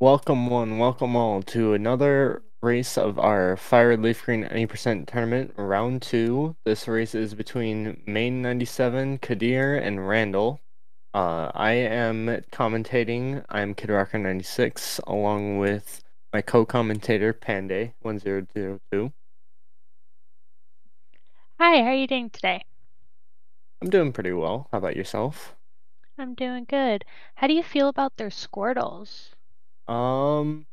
Welcome one, welcome all to another race of our Fire Leaf Green 80% tournament, round two. This race is between Main 97, Kadir, and Randall. Uh, I am commentating, I'm KidRocker96, along with my co-commentator, Panday1002. Hi, how are you doing today? I'm doing pretty well. How about yourself? I'm doing good. How do you feel about their Squirtles? Um,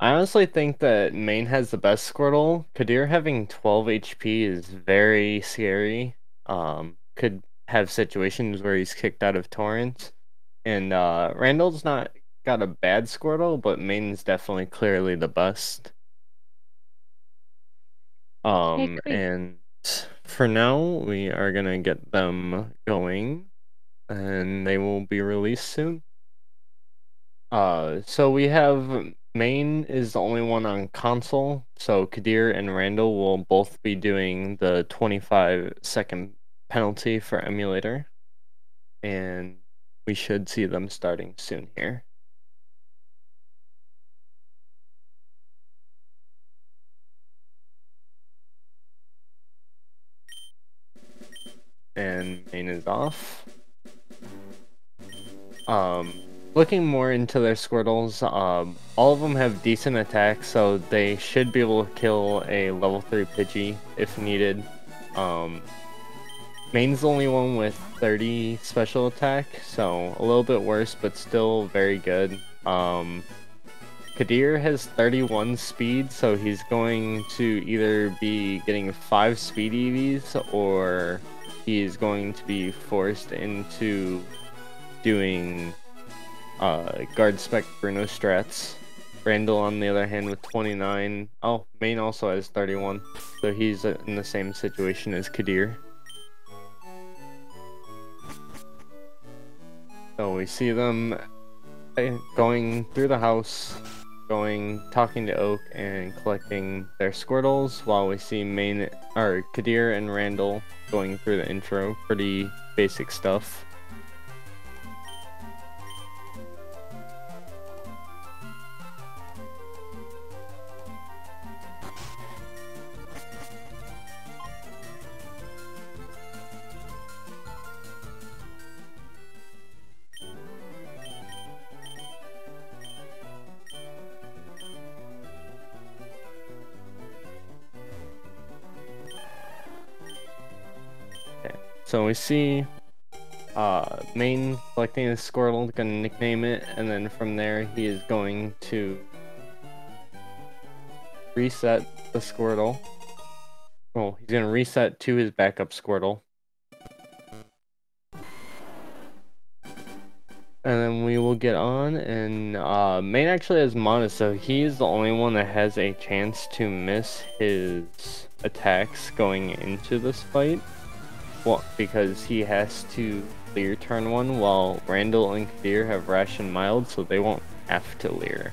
I honestly think that Main has the best Squirtle. Kadir having 12 HP is very scary. Um, could have situations where he's kicked out of torrents. And uh, Randall's not got a bad Squirtle, but Main's definitely clearly the best. Um, and for now, we are gonna get them going, and they will be released soon. Uh, so we have Main is the only one on console, so Kadir and Randall will both be doing the 25 second penalty for emulator. And we should see them starting soon here. And main is off. Um, looking more into their Squirtles, um, all of them have decent attacks, so they should be able to kill a level 3 Pidgey if needed. Um, Main's the only one with 30 special attack, so a little bit worse, but still very good. Um, Kadir has 31 speed, so he's going to either be getting 5 speed EVs, or he is going to be forced into doing uh, guard spec Bruno strats. Randall, on the other hand, with 29. Oh, Main also has 31, so he's in the same situation as Kadir. So we see them eh, going through the house, going, talking to Oak, and collecting their Squirtles, while we see Main, or Kadir and Randall going through the intro. Pretty basic stuff. So we see uh, main collecting a Squirtle, gonna nickname it, and then from there he is going to reset the Squirtle. Well, he's gonna reset to his backup Squirtle. And then we will get on, and uh, Main actually has mana, so he's the only one that has a chance to miss his attacks going into this fight. Well, because he has to clear turn one, while Randall and Kadir have Rash and Mild, so they won't have to leer.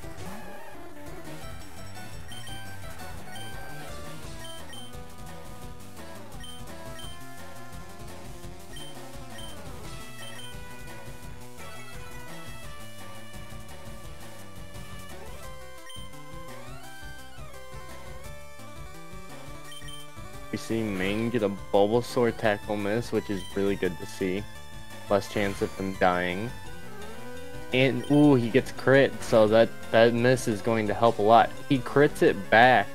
We see Main get a Bulbasaur tackle miss, which is really good to see. Less chance of him dying. And, ooh, he gets crit, so that, that miss is going to help a lot. He crits it back.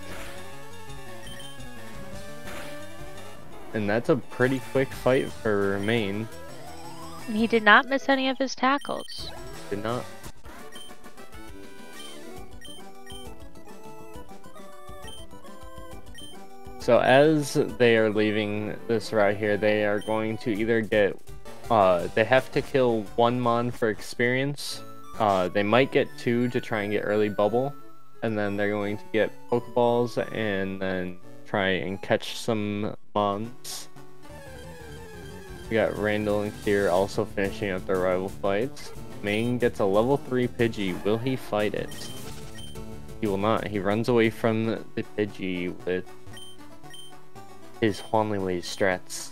And that's a pretty quick fight for Main. He did not miss any of his tackles. Did not. So as they are leaving this route here, they are going to either get, uh, they have to kill one Mon for experience. Uh, they might get two to try and get early bubble, and then they're going to get Pokeballs and then try and catch some Mons. We got Randall and Kadir also finishing up their rival fights. Main gets a level 3 Pidgey. Will he fight it? He will not. He runs away from the Pidgey with his Huanliwei strats.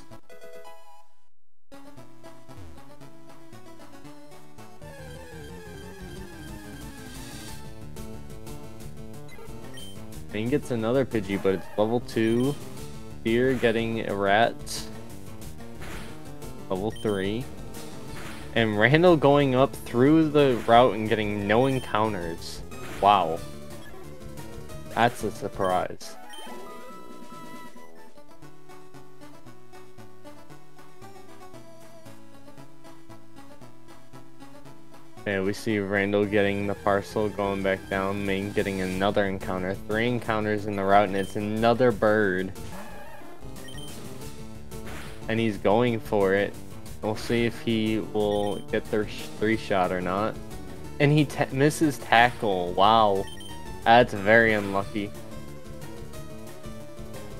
He gets another Pidgey, but it's level 2. Kadir getting a rat. Level 3. And Randall going up through the route and getting no encounters. Wow. That's a surprise. And we see Randall getting the parcel, going back down, Main getting another encounter. Three encounters in the route, and it's another bird. And he's going for it. We'll see if he will get their three shot or not. And he misses tackle. Wow. That's very unlucky.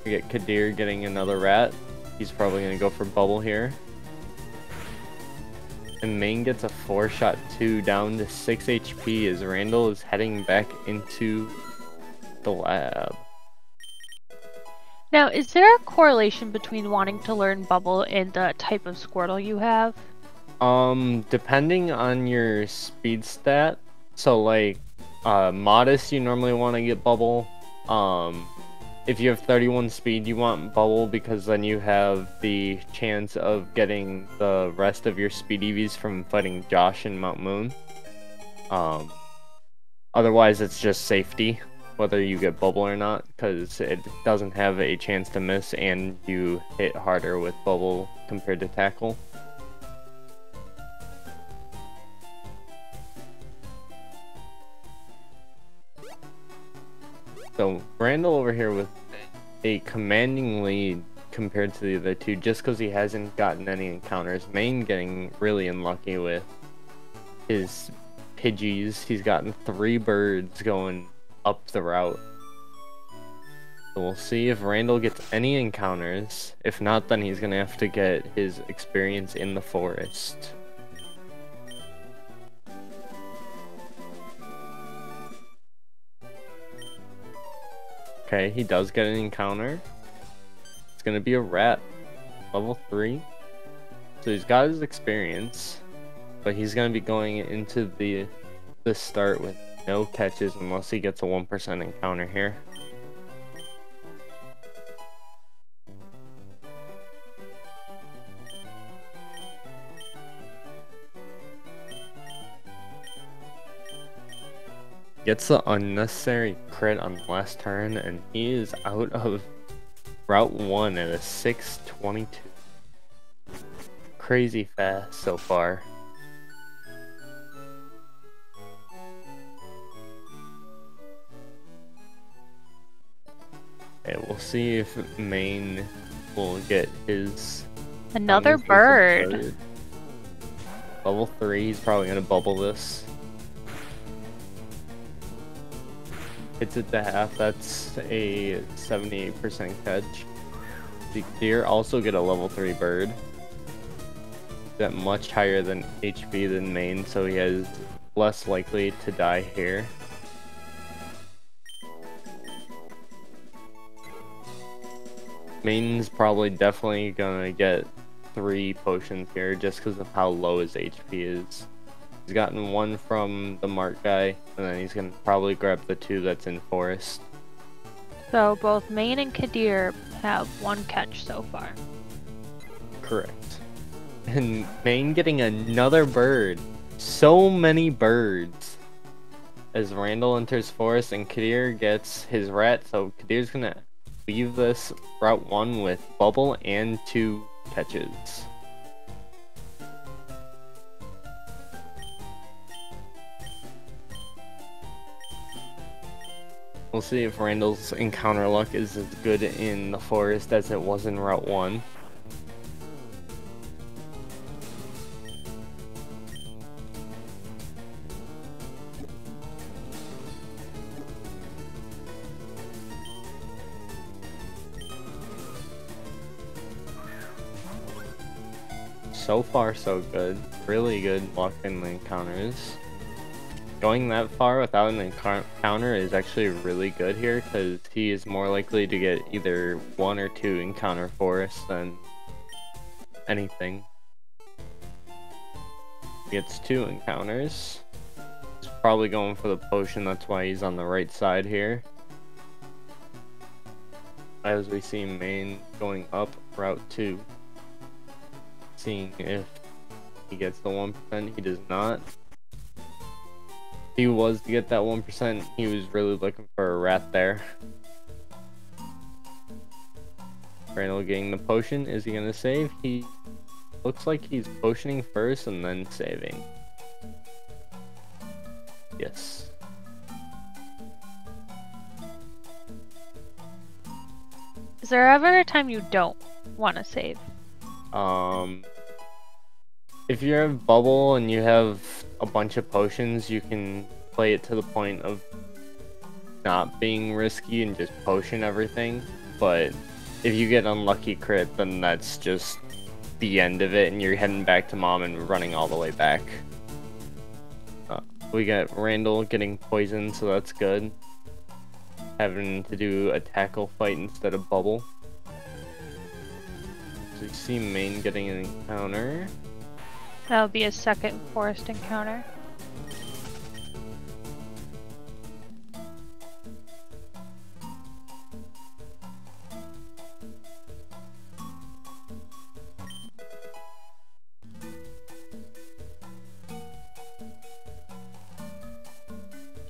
We get Kadir getting another rat. He's probably going to go for bubble here. And Main gets a 4-shot 2 down to 6 HP as Randall is heading back into the lab. Now, is there a correlation between wanting to learn Bubble and the type of Squirtle you have? Um, depending on your speed stat. So, like, uh, Modest, you normally want to get Bubble. Um, if you have 31 speed, you want Bubble because then you have the chance of getting the rest of your speed EVs from fighting Josh and Mount Moon. Um, otherwise, it's just safety, whether you get Bubble or not, because it doesn't have a chance to miss and you hit harder with Bubble compared to Tackle. So Randall over here with a commanding lead compared to the other two just because he hasn't gotten any encounters. Main getting really unlucky with his Pidgeys. He's gotten three birds going up the route. So we'll see if Randall gets any encounters. If not, then he's going to have to get his experience in the forest. Okay, he does get an encounter. It's gonna be a rat. Level 3. So he's got his experience. But he's gonna be going into the the start with no catches unless he gets a 1% encounter here. Gets the unnecessary crit on the last turn, and he is out of Route 1 at a 622. Crazy fast so far. Okay, we'll see if Main will get his... Another bird! Level 3, he's probably gonna bubble this. Hits it to half, that's a 78% catch. The deer also get a level 3 bird. That much higher than HP than main, so he has less likely to die here. Main's probably definitely gonna get three potions here just because of how low his HP is. He's gotten one from the Mart guy, and then he's gonna probably grab the two that's in Forest. So both Main and Kadir have one catch so far. Correct. And Main getting another bird. So many birds. As Randall enters Forest and Kadir gets his rat, so Kadir's gonna leave this Route 1 with Bubble and two catches. We'll see if Randall's encounter luck is as good in the forest as it was in Route 1. So far so good. Really good luck in the encounters going that far without an encounter is actually really good here because he is more likely to get either one or two encounter forests than anything. He gets two encounters. He's probably going for the potion, that's why he's on the right side here. as we see Main going up Route 2. Seeing if he gets the 1%, he does not. He was to get that 1%, he was really looking for a rat there. Randall getting the potion. Is he gonna save? He looks like he's potioning first and then saving. Yes. Is there ever a time you don't want to save? Um, if you have bubble and you have a bunch of potions, you can play it to the point of not being risky and just potion everything. But if you get unlucky crit, then that's just the end of it, and you're heading back to mom and running all the way back. Uh, we got Randall getting poisoned, so that's good. Having to do a tackle fight instead of bubble. So you see main getting an encounter. That would be a second forest encounter.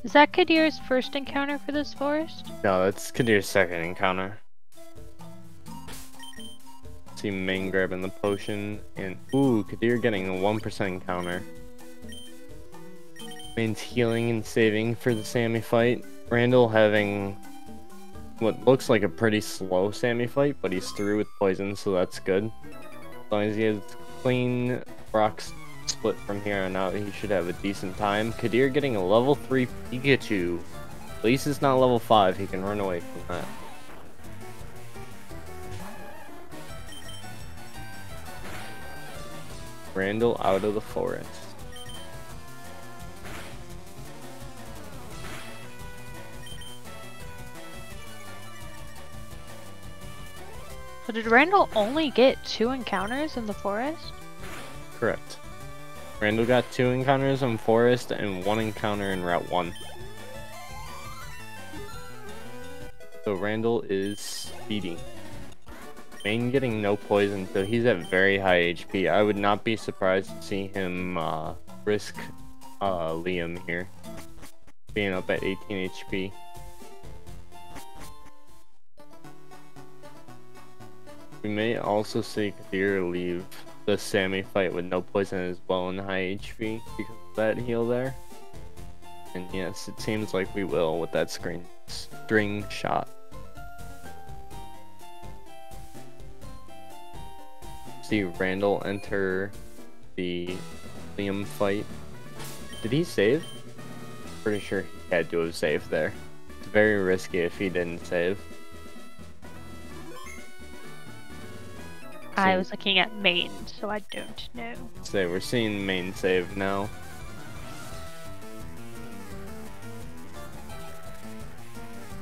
Is that Kadir's first encounter for this forest? No, that's Kadir's second encounter. See Main grabbing the potion, and ooh, Kadir getting a 1% encounter. Main's healing and saving for the Sammy fight. Randall having what looks like a pretty slow Sammy fight, but he's through with poison, so that's good. As long as he has clean rocks split from here on out, he should have a decent time. Kadir getting a level 3 Pikachu. At least it's not level 5, he can run away from that. Randall out of the forest. So did Randall only get two encounters in the forest? Correct. Randall got two encounters in Forest and one encounter in Route 1. So Randall is speeding. Main getting no poison, so he's at very high HP. I would not be surprised to see him uh, risk uh, Liam here. Being up at 18 HP. We may also see Kadir leave the Sammy fight with no poison as well and high HP because of that heal there. And yes, it seems like we will with that screen string shot. See Randall enter the Liam fight. Did he save? Pretty sure he had to have saved there. It's very risky if he didn't save. I was looking at main, so I don't know. So we're seeing main save now.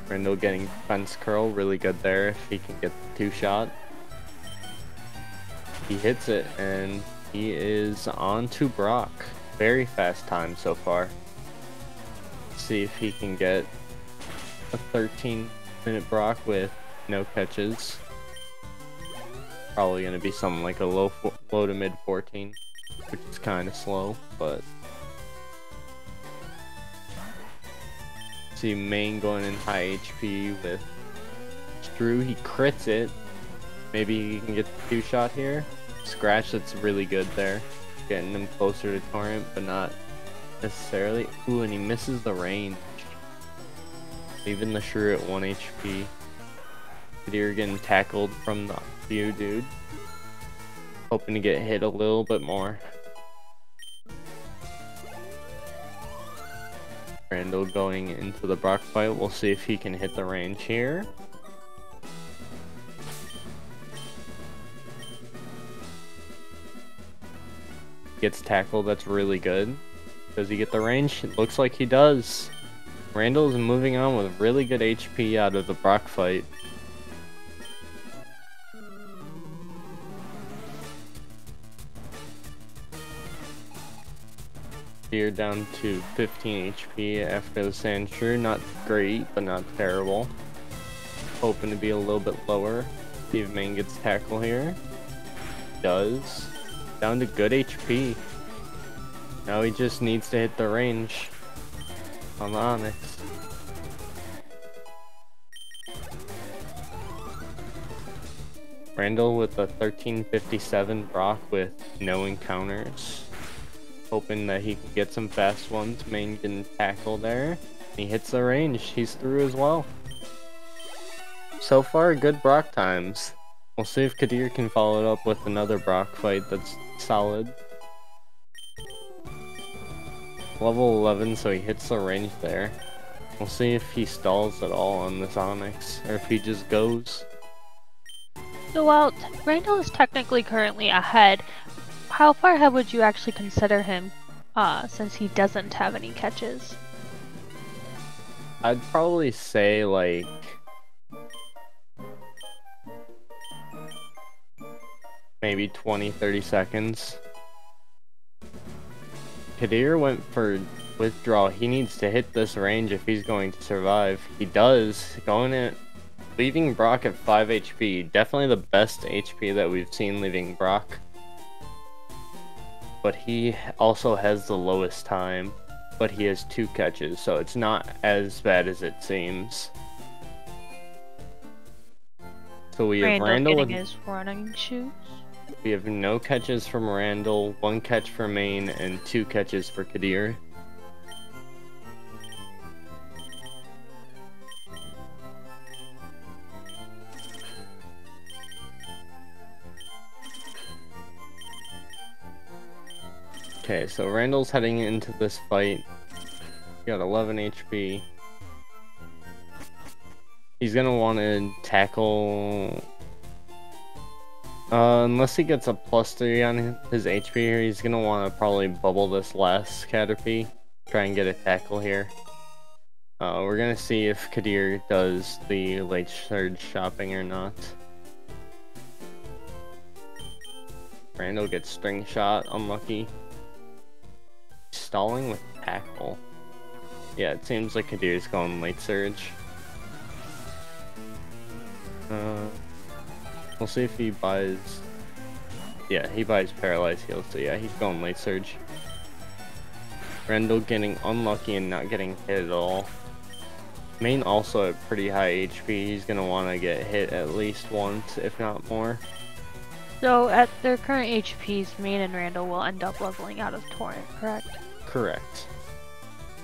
Randall getting Defense Curl, really good there if he can get the two shot. He hits it and he is on to Brock. Very fast time so far. Let's see if he can get a 13 minute Brock with no catches probably going to be something like a low low to mid 14, which is kind of slow, but see main going in high HP with Shrew. He crits it. Maybe he can get the two shot here. Scratch that's really good there, getting him closer to Torrent, but not necessarily. Ooh, and he misses the range. Leaving the Shrew at 1 HP. Kadir getting tackled from the Geodude. Hoping to get hit a little bit more. Randall going into the Brock fight. We'll see if he can hit the range here. Gets tackled, that's really good. Does he get the range? It looks like he does. Randall is moving on with really good HP out of the Brock fight. You're down to 15 HP after the Sandshrew. Not great, but not terrible. hoping to be a little bit lower. See if Main gets tackle here. Does. Down to good HP. Now he just needs to hit the range the Onix. Randall with a 1357 Brock with no encounters. Hoping that he can get some fast ones. Main can tackle there. He hits the range. He's through as well. So far, good Brock times. We'll see if Kadir can follow it up with another Brock fight that's solid. Level 11, so he hits the range there. We'll see if he stalls at all on this Onix, or if he just goes. So while Randall is technically currently ahead, how far ahead would you actually consider him, uh, since he doesn't have any catches? I'd probably say like maybe 20 30 seconds. Kadir went for withdrawal. He needs to hit this range if he's going to survive. He does. Going in, leaving Brock at 5 HP. Definitely the best HP that we've seen leaving Brock. But he also has the lowest time. But he has two catches, so it's not as bad as it seems. So we have Randall Randall getting with his running shoes. We have no catches from Randall, one catch for Main, and two catches for Kadir. Okay, so Randall's heading into this fight. He got 11 HP. He's gonna want to tackle uh, unless he gets a plus 3 on his HP here, he's gonna want to probably bubble this last Caterpie. Try and get a tackle here. Uh, we're gonna see if Kadir does the late surge shopping or not. Randall gets string shot, unlucky. Stalling with tackle. Yeah, it seems like Kadir's going late surge. Uh, We'll see if he buys... Yeah, he buys Paralyzed Heal, so yeah, he's going late surge. Randall getting unlucky and not getting hit at all. Main also at pretty high HP, he's gonna want to get hit at least once, if not more. So at their current HPs, Main and Randall will end up leveling out of Torrent, correct? Correct.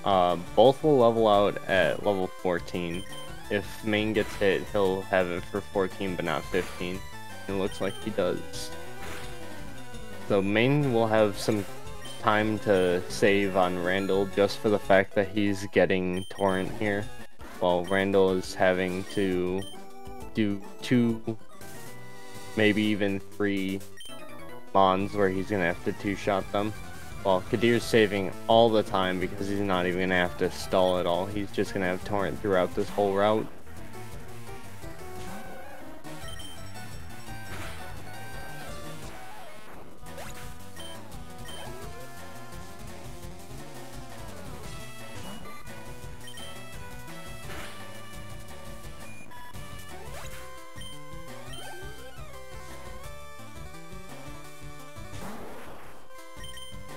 Uh, both will level out at level 14. If main gets hit, he'll have it for 14 but not 15. It looks like he does. So main will have some time to save on Randall just for the fact that he's getting Torrent here. While Randall is having to do two, maybe even three Mons where he's gonna have to two-shot them. While Kadir's saving all the time because he's not even gonna have to stall at all. He's just gonna have Torrent throughout this whole route.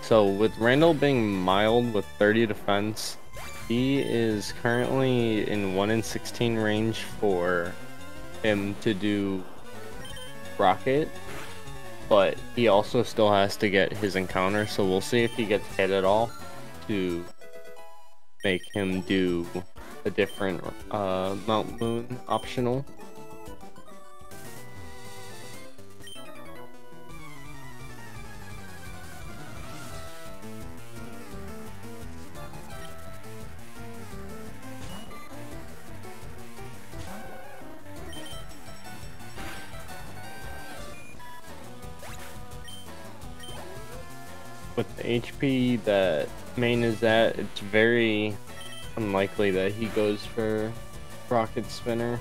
So with Randall being mild with 30 defense, he is currently in 1 in 16 range for him to do Rocket, but he also still has to get his encounter, so we'll see if he gets hit at all to make him do a different uh, Mount Moon optional. With the HP that main is at, it's very unlikely that he goes for Rocket Spinner.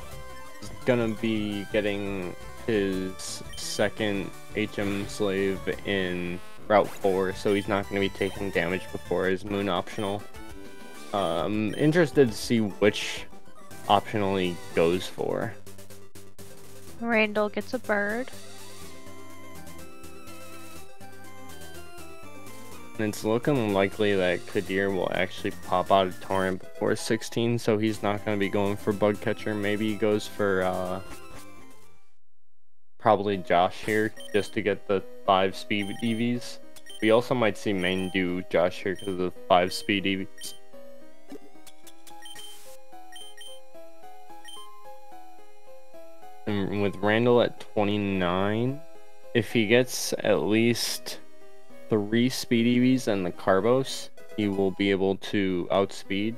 He's gonna be getting his second HM slave in Route 4, so he's not gonna be taking damage before his Moon optional. Um, interested to see which optional he goes for. Randall gets a bird. It's looking likely that Kadir will actually pop out of Torrent before 16, so he's not going to be going for Bug Catcher. Maybe he goes for uh, probably Josh here just to get the 5 speed EVs. We also might see main do Josh here because of the 5 speed EVs. And with Randall at 29, if he gets at least three speed EVs and the Carbos, he will be able to outspeed.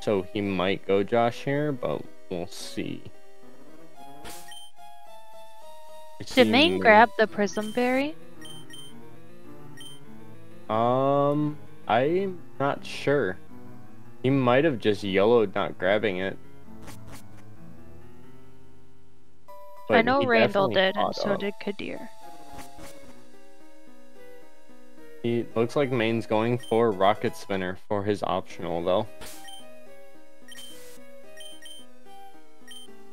So he might go Josh here, but we'll see. Did Main grab the Persim Berry? Um, I'm not sure. He might have just yellowed not grabbing it. But I know Randall did, and so up. did Kadir. Looks like Main's going for Rocket Spinner for his optional though.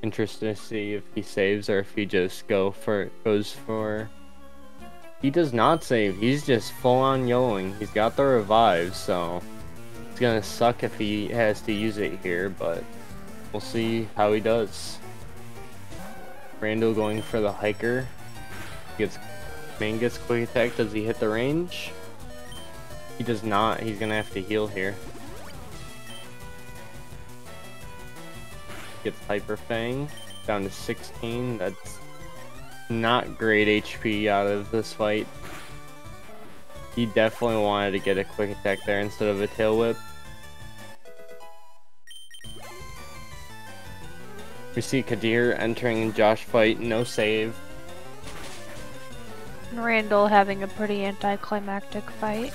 Interested to see if he saves or if he just go for goes for he does not save, he's just full on yellowing. He's got the revive, so it's gonna suck if he has to use it here, but we'll see how he does. Randall going for the hiker. Gets main gets quick attack, does he hit the range? He does not. He's gonna have to heal here. Gets Hyper Fang down to 16. That's not great HP out of this fight. He definitely wanted to get a quick attack there instead of a tail whip. We see Kadir entering Josh fight, no save. Randall having a pretty anticlimactic fight.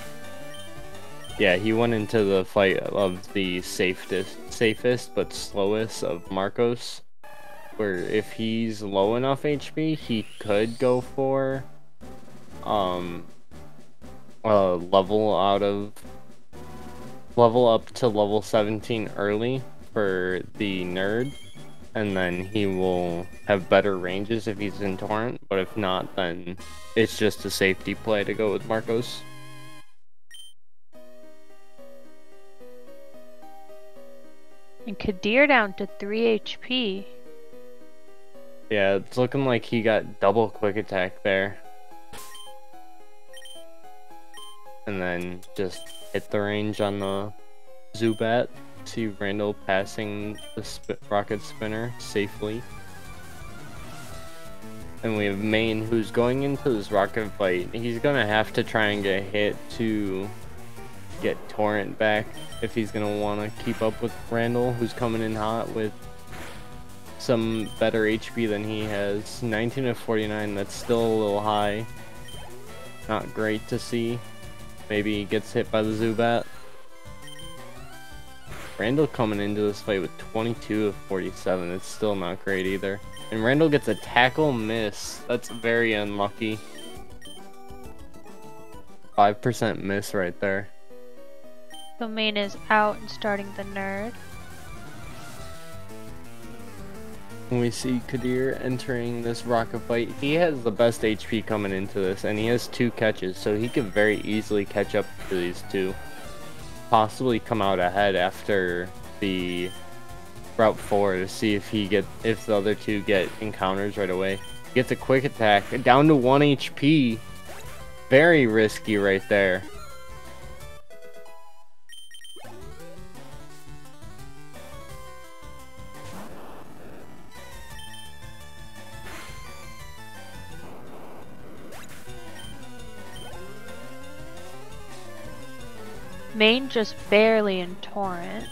Yeah, he went into the fight of the safest, safest but slowest of Marcos. Where if he's low enough HP, he could go for um a level out of level up to level 17 early for the nerd and then he will have better ranges if he's in torrent but if not then it's just a safety play to go with Marcos. And Kadir down to 3 HP. Yeah, it's looking like he got double quick attack there. And then just hit the range on the Zubat. See Randall passing the sp rocket spinner safely. And we have Main who's going into this rocket fight. He's gonna have to try and get hit to get Torrent back if he's going to want to keep up with Randall, who's coming in hot with some better HP than he has. 19 of 49, that's still a little high. Not great to see. Maybe he gets hit by the Zubat. Randall coming into this fight with 22 of 47. It's still not great either. And Randall gets a tackle miss. That's very unlucky. 5% miss right there. Domain is out and starting the nerd. When we see Kadir entering this rocket fight, he has the best HP coming into this, and he has two catches, so he could very easily catch up to these two. Possibly come out ahead after the Route 4 to see if he get if the other two get encounters right away. Gets a quick attack, down to 1 HP. Very risky right there. Main just barely in Torrent.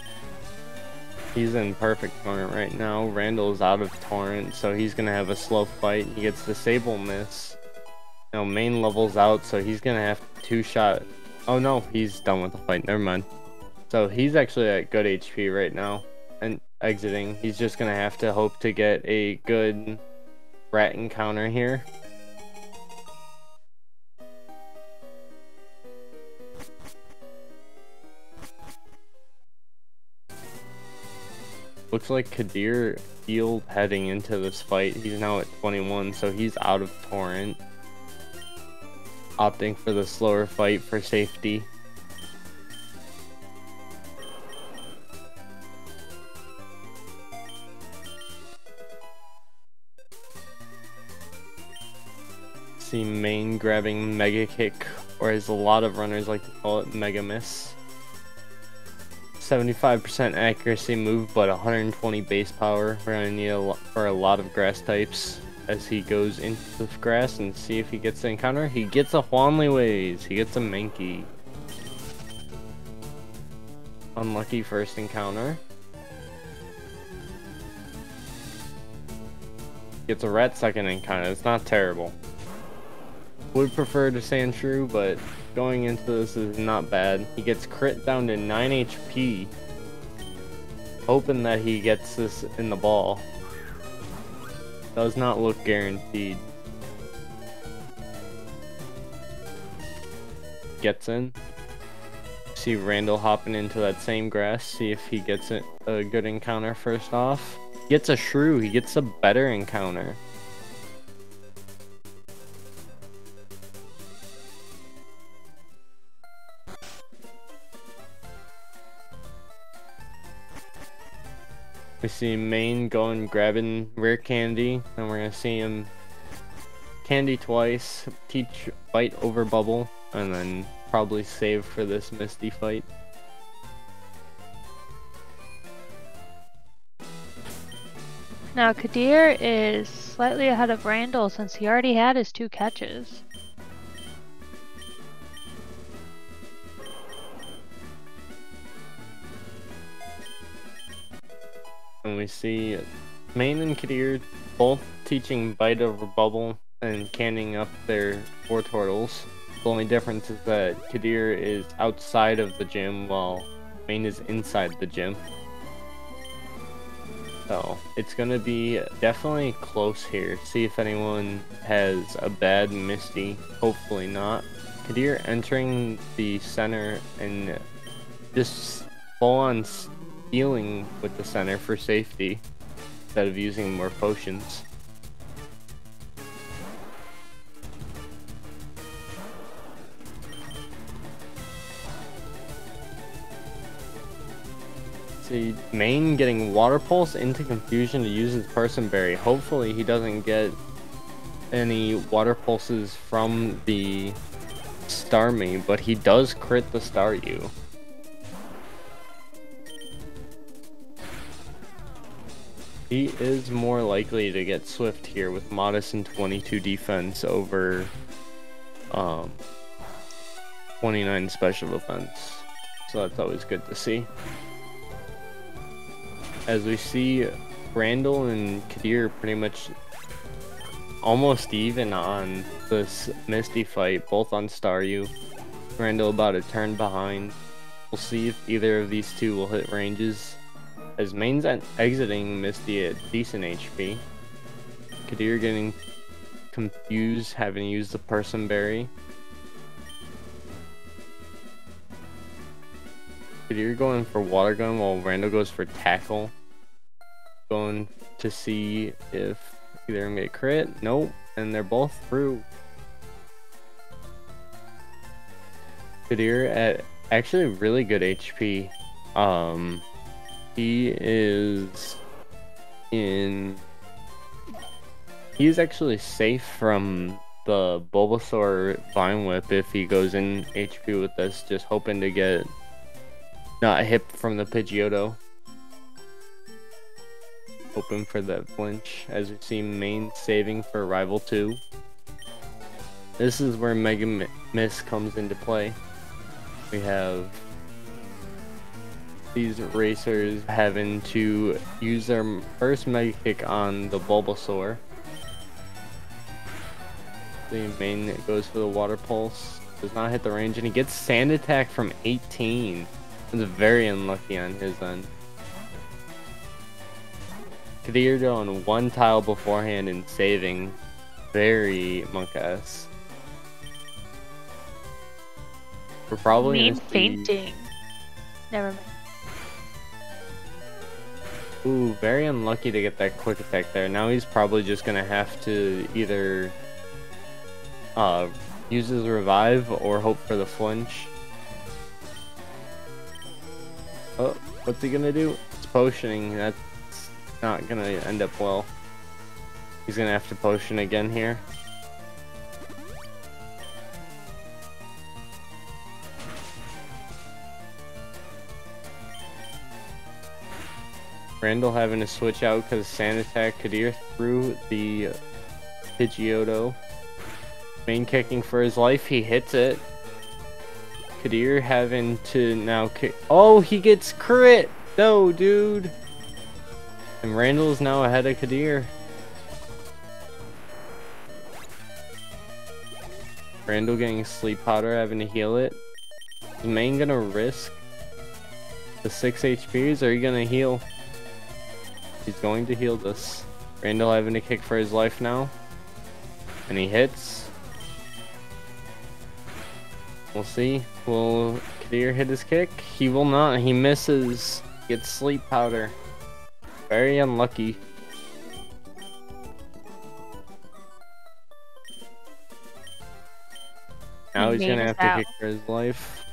He's in perfect Torrent right now. Randall's out of Torrent, so he's gonna have a slow fight. He gets the Sable Miss. Know, main level's out, so he's gonna have two shot. Oh no, he's done with the fight. Never mind. So he's actually at good HP right now and exiting. He's just gonna have to hope to get a good rat encounter here. Looks like Kadir healed heading into this fight. He's now at 21, so he's out of Torrent. Opting for the slower fight for safety. See main grabbing Mega Kick, or as a lot of runners like to call it, Mega Miss. 75% accuracy move, but 120 base power. We're gonna need a lot for a lot of grass types as he goes into the grass and see if he gets the encounter. He gets a Huanliways. He gets a Mankey. Unlucky first encounter. Gets a rat second encounter. It's not terrible. Would prefer to Sandshrew, but going into this is not bad. He gets crit down to 9 HP. Hoping that he gets this in the ball. Does not look guaranteed. Gets in. See Randall hopping into that same grass. See if he gets a good encounter first off. Gets a shrew. He gets a better encounter. We see Main going grabbing rare candy, and we're gonna see him candy twice, teach bite over bubble, and then probably save for this Misty fight. Now Kadir is slightly ahead of Randall since he already had his two catches. We see Main and Kadir both teaching Bite over Bubble and canning up their four Wartortles. The only difference is that Kadir is outside of the gym while Main is inside the gym. So it's gonna be definitely close here. See if anyone has a bad Misty. Hopefully not. Kadir entering the center and just full on healing with the center for safety instead of using more potions. See, main getting water pulse into confusion to use his Persim Berry. Hopefully he doesn't get any water pulses from the Starmie, but he does crit the Staryu. He is more likely to get Swift here with Modest and 22 defense over um, 29 special defense. So that's always good to see. As we see, Randall and Kadir pretty much almost even on this Misty fight, both on Staryu. Randall about a turn behind. We'll see if either of these two will hit ranges. As main's exiting Misty at decent HP. Kadir getting confused having used the Persim Berry. Kadir going for water gun while Randall goes for tackle. Going to see if either gonna get crit. Nope. And they're both through. Kadir at actually really good HP. Um, he is in. He's actually safe from the Bulbasaur Vine Whip if he goes in HP with this, just hoping to get not hit from the Pidgeotto. Hoping for that flinch as we see main saving for Rival 2. This is where Mega Miss comes into play. We have these racers having to use their first Mega Kick on the Bulbasaur. The main goes for the Water Pulse. Does not hit the range, and he gets Sand Attack from 18. It's very unlucky on his end. Kadir on one tile beforehand and saving. Very monk-esque. We're probably Mean fainting. Never mind. Ooh, very unlucky to get that quick attack there. Now he's probably just gonna have to either uh, use his revive or hope for the flinch. Oh, what's he gonna do? It's potioning. That's not gonna end up well. He's gonna have to potion again here. Randall having to switch out because Sand Attack Kadir through the Pidgeotto. Main kicking for his life, he hits it. Kadir having to now kick. Oh, he gets crit! No, dude! And Randall is now ahead of Kadir. Randall getting sleep powder, having to heal it. Is main gonna risk the 6 HPs or are you gonna heal? He's going to heal this. Randall having to kick for his life now. And he hits. We'll see. Will Kadir hit his kick? He will not. He misses. Gets sleep powder. Very unlucky. Now he's gonna have to out. kick for his life.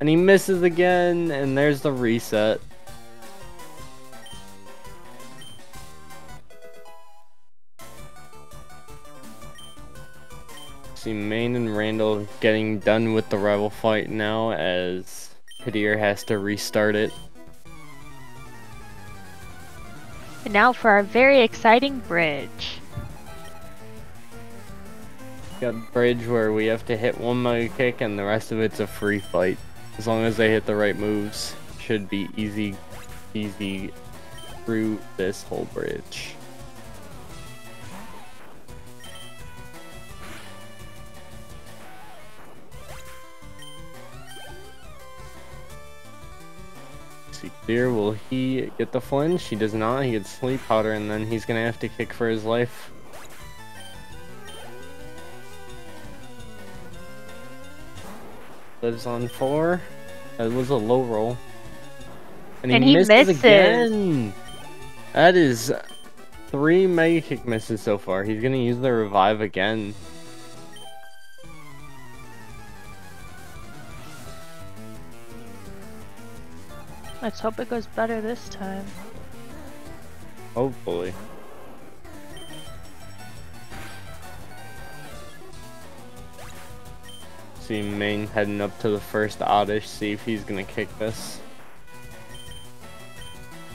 And he misses again, and there's the reset. See Main and Randall getting done with the rival fight now as Kadir has to restart it. And now for our very exciting bridge. Got bridge where we have to hit one mega kick and the rest of it's a free fight. As long as they hit the right moves, should be easy, easy through this whole bridge. See clear. Will he get the flinch? He does not. He gets sleep powder, and then he's gonna have to kick for his life. Lives on four. That was a low roll. And he, and he misses, misses again. That is three Mega Kick misses so far. He's gonna use the revive again. Let's hope it goes better this time. Hopefully. See main heading up to the first oddish, see if he's gonna kick this.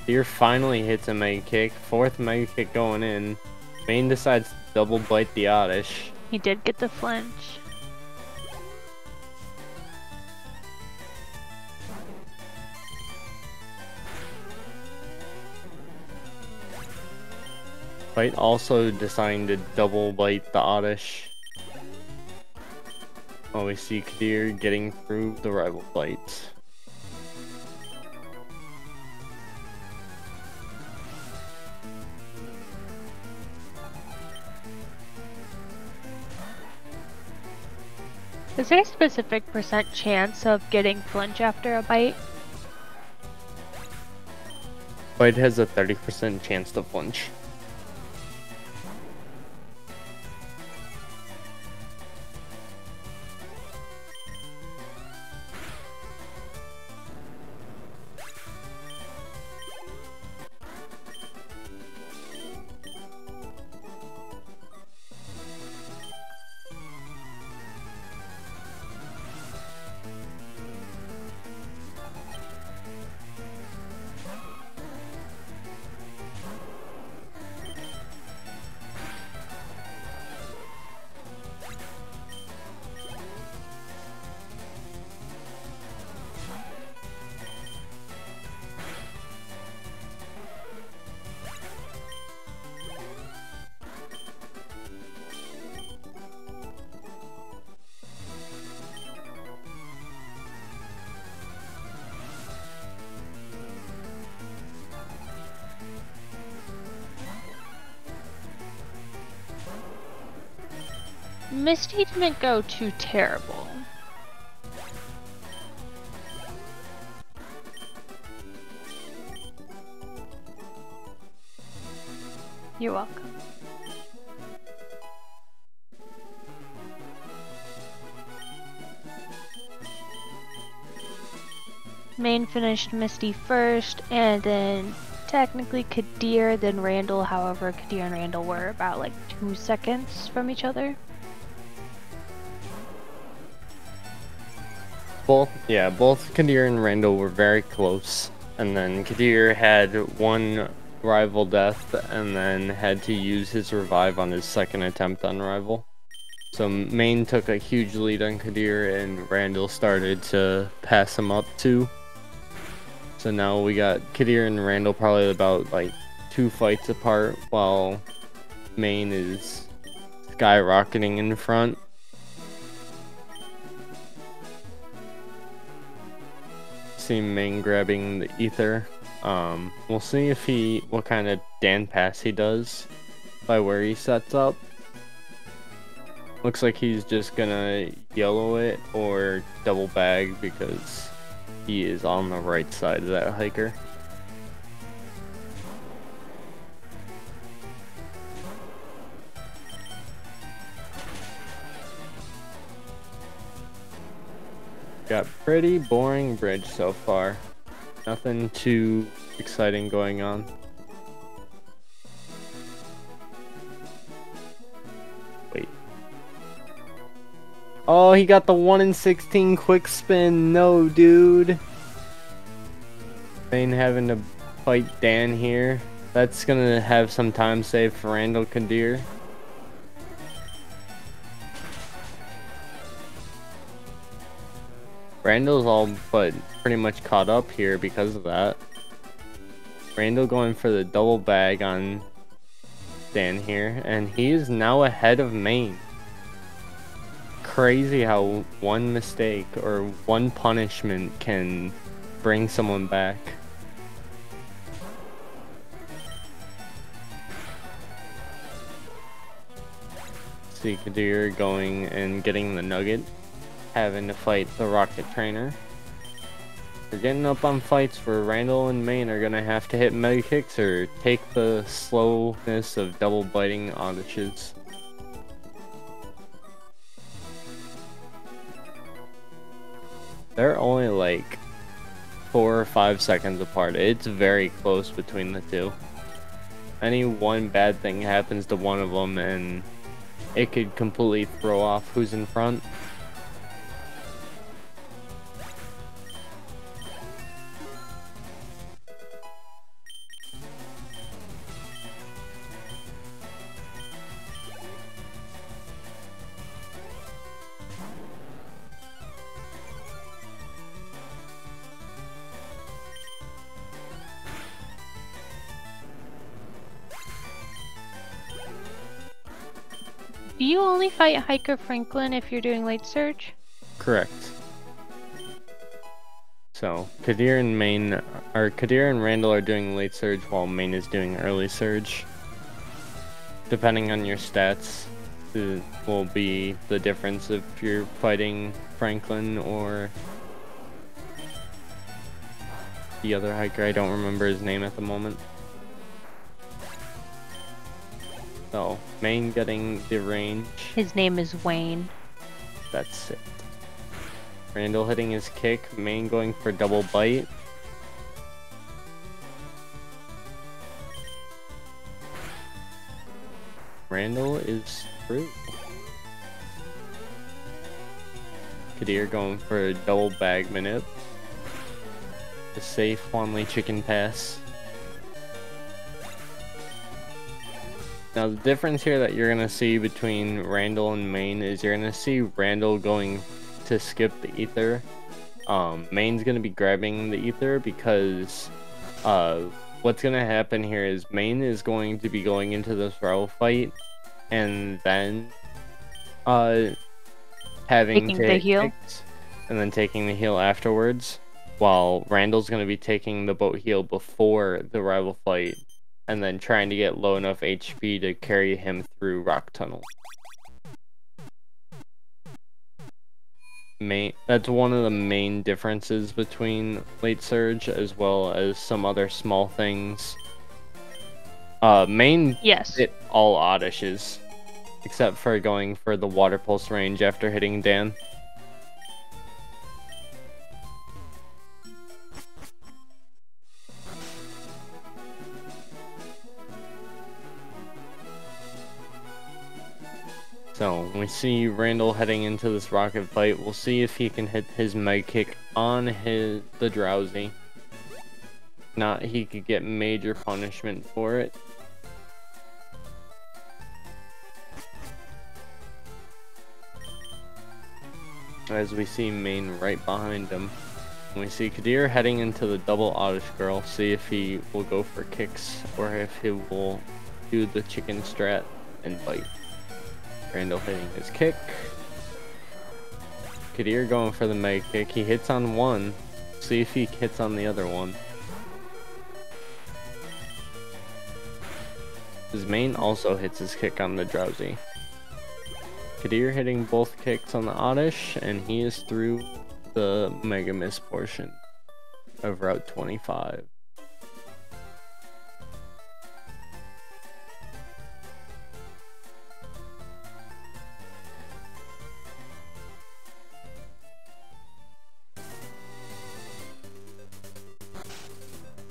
Deer finally hits a mega kick, fourth mega kick going in. Main decides to double bite the oddish. He did get the flinch. Fight also deciding to double bite the Oddish. Oh, we see Kadir getting through the rival fight. Is there a specific percent chance of getting flinch after a bite? Bite has a 30% chance to flinch. Didn't go too terrible. You're welcome. Main finished Misty first, and then technically Kadir, then Randall. However, Kadir and Randall were about like two seconds from each other. Both, yeah, both Kadir and Randall were very close. And then Kadir had one rival death and then had to use his revive on his second attempt on rival. So Main took a huge lead on Kadir and Randall started to pass him up too. So now we got Kadir and Randall probably about like two fights apart while Main is skyrocketing in front. See Main grabbing the ether. Um, we'll see if he what kind of Dan pass he does by where he sets up. Looks like he's just gonna yellow it or double bag because he is on the right side of that hiker. Got pretty boring bridge so far. Nothing too exciting going on. Wait. Oh, he got the 1 in 16 quick spin. No, dude. Main having to fight Dan here. That's gonna have some time saved for Randall Kadir. Randall's all but pretty much caught up here because of that. Randall going for the double bag on Dan here, and he is now ahead of Main crazy how one mistake or one punishment can bring someone back. See Kadir going and getting the nugget, having to fight the rocket trainer. We're getting up on fights where Randall and Main are gonna have to hit mega kicks or take the slowness of double biting Oddishes. They're only like four or five seconds apart. It's very close between the two. Any one bad thing happens to one of them and it could completely throw off who's in front. Do you only fight Hiker Franklin if you're doing late surge? Correct. So Kadir and Main, or Kadir and Randall are doing late surge while Main is doing early surge. Depending on your stats, it will be the difference if you're fighting Franklin or the other hiker. I don't remember his name at the moment. So, Main getting the range. His name is Wayne. That's it. Randall hitting his kick. Main going for double bite. Randall is through. Kadir going for a double bag manip. The safe Wanley chicken pass. Now the difference here that you're gonna see between Randall and Main is you're gonna see Randall going to skip the ether. Um, Main's gonna be grabbing the ether because uh, what's gonna happen here is Main is going to be going into this row fight and then uh, having Taking to the heal? and then taking the heal afterwards. While Randall's gonna be taking the boat heal before the rival fight and then trying to get low enough HP to carry him through Rock Tunnel. Main, that's one of the main differences between Late Surge as well as some other small things. Uh, main Yes. hit all Oddishes, except for going for the Water Pulse range after hitting Dan. So, we see Randall heading into this rocket fight. We'll see if he can hit his Meg Kick on his the Drowzee. Not, he could get major punishment for it. As we see Main right behind him. We see Kadir heading into the double Oddish Girl. See if he will go for kicks or if he will do the chicken strat and bite. Randall hitting his kick. Kadir going for the Meg kick. He hits on one. See if he hits on the other one. His main also hits his kick on the Drowzee. Kadir hitting both kicks on the Oddish, and he is through the Mega Miss portion of Route 25.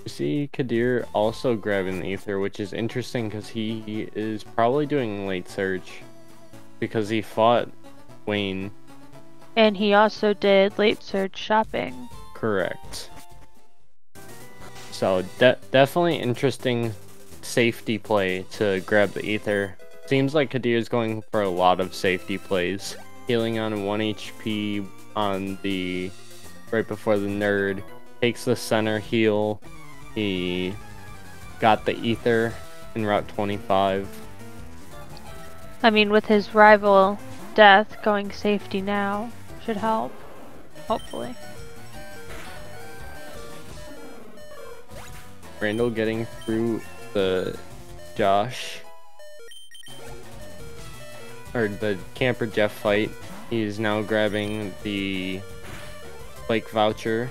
See Kadir also grabbing the Ether, which is interesting because he is probably doing late surge because he fought Wayne. And he also did late surge shopping. Correct. So de definitely interesting safety play to grab the Ether. Seems like Kadir is going for a lot of safety plays. Healing on 1 HP on the right before the nerd. Takes the center heal. He got the Ether in Route 25. I mean, with his rival death going safety now should help. Hopefully. Randall getting through the Josh or the camper Jeff fight. He's now grabbing the bike voucher.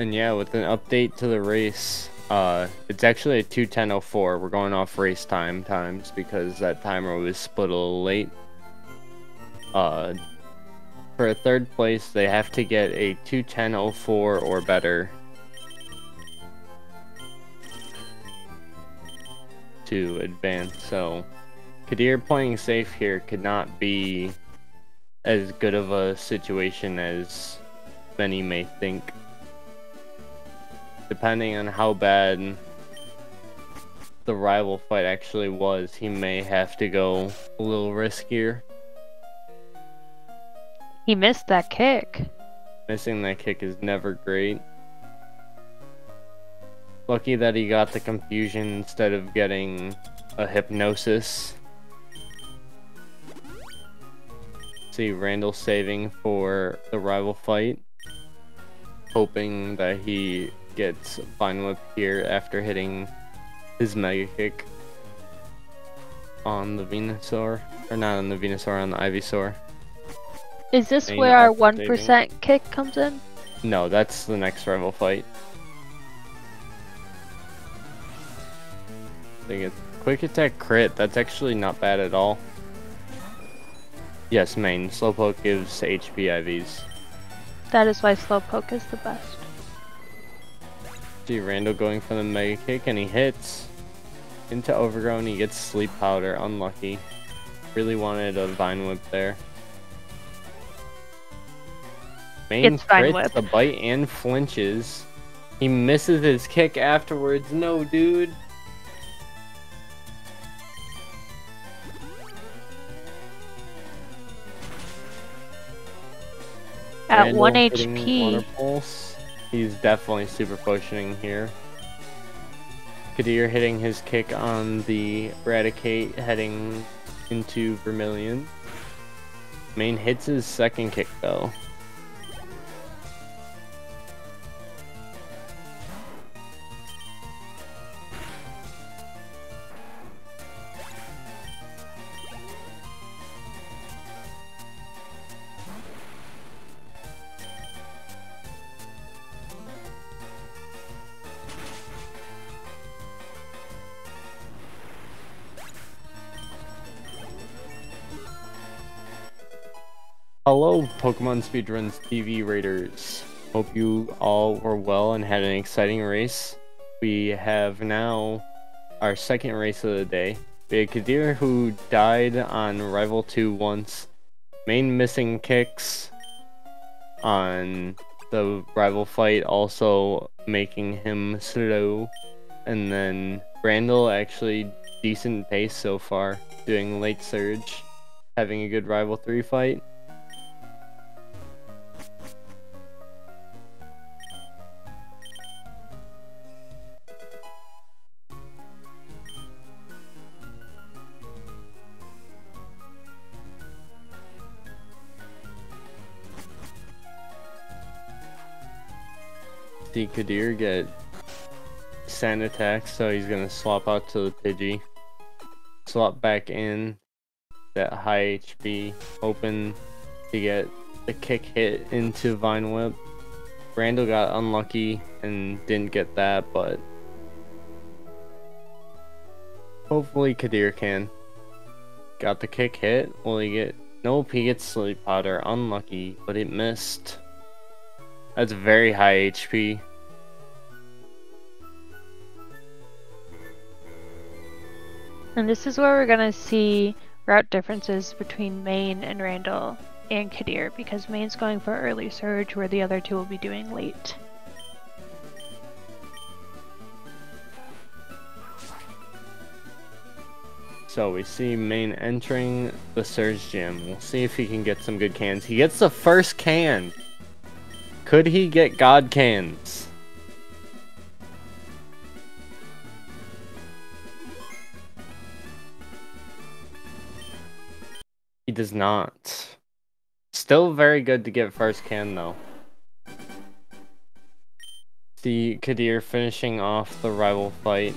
And yeah, with an update to the race, uh, it's actually a 210.04. We're going off race time times because that timer was split a little late. Uh, for a third place, they have to get a 210.04 or better to advance. So, Kadir playing safe here could not be as good of a situation as many may think. Depending on how bad the rival fight actually was, he may have to go a little riskier. He missed that kick. Missing that kick is never great. Lucky that he got the confusion instead of getting a hypnosis. See Randall saving for the rival fight. Hoping that he gets Vine Whip here after hitting his Mega Kick on the Venusaur. Or not on the Venusaur, on the Ivysaur. Is this where our 1% kick comes in? No, that's the next rival fight. Think it's quick attack crit. That's actually not bad at all. Yes, main. Slowpoke gives HP IVs. That is why Slowpoke is the best. Randall going for the Mega Kick and he hits. Into Overgrown, he gets Sleep Powder. Unlucky. Really wanted a Vine Whip there. Main It's crits the bite and flinches. He misses his kick afterwards. No, dude. At Randall 1 hitting HP. He's definitely super potioning here. Kadir hitting his kick on the Raticate heading into Vermilion. Main hits his second kick though. Hello, Pokemon Speedruns TV Raiders. Hope you all were well and had an exciting race. We have now our second race of the day. We had Kadir who died on Rival 2 once. Main missing kicks on the rival fight, also making him slow. And then Randall actually decent pace so far, doing late surge, having a good rival 3 fight. See Kadir get sand attack, so he's gonna swap out to the Pidgey. Swap back in that high HP, hoping to get the kick hit into Vine Whip. Randall got unlucky and didn't get that, but hopefully Kadir can. Got the kick hit. Will he get? Nope, he gets Sleep Powder. Unlucky, but it missed. That's very high HP. And this is where we're gonna see route differences between Main and Randall and Kadir because Main's going for early surge where the other two will be doing late. So we see Main entering the Surge Gym. We'll see if he can get some good cans. He gets the first can! Could he get God cans? He does not. Still very good to get first can though. See Kadir finishing off the rival fight.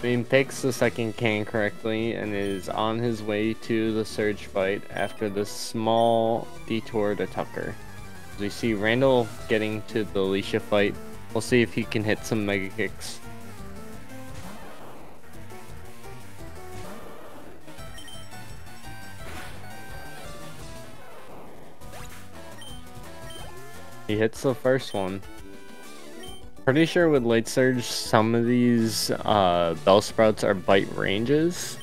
He picks the second can correctly and is on his way to the surge fight after the small detour to Tucker. As We see Randall getting to the Alicia fight. We'll see if he can hit some Mega Kicks. He hits the first one. Pretty sure with Late Surge, some of these uh, Bellsprouts are bite ranges.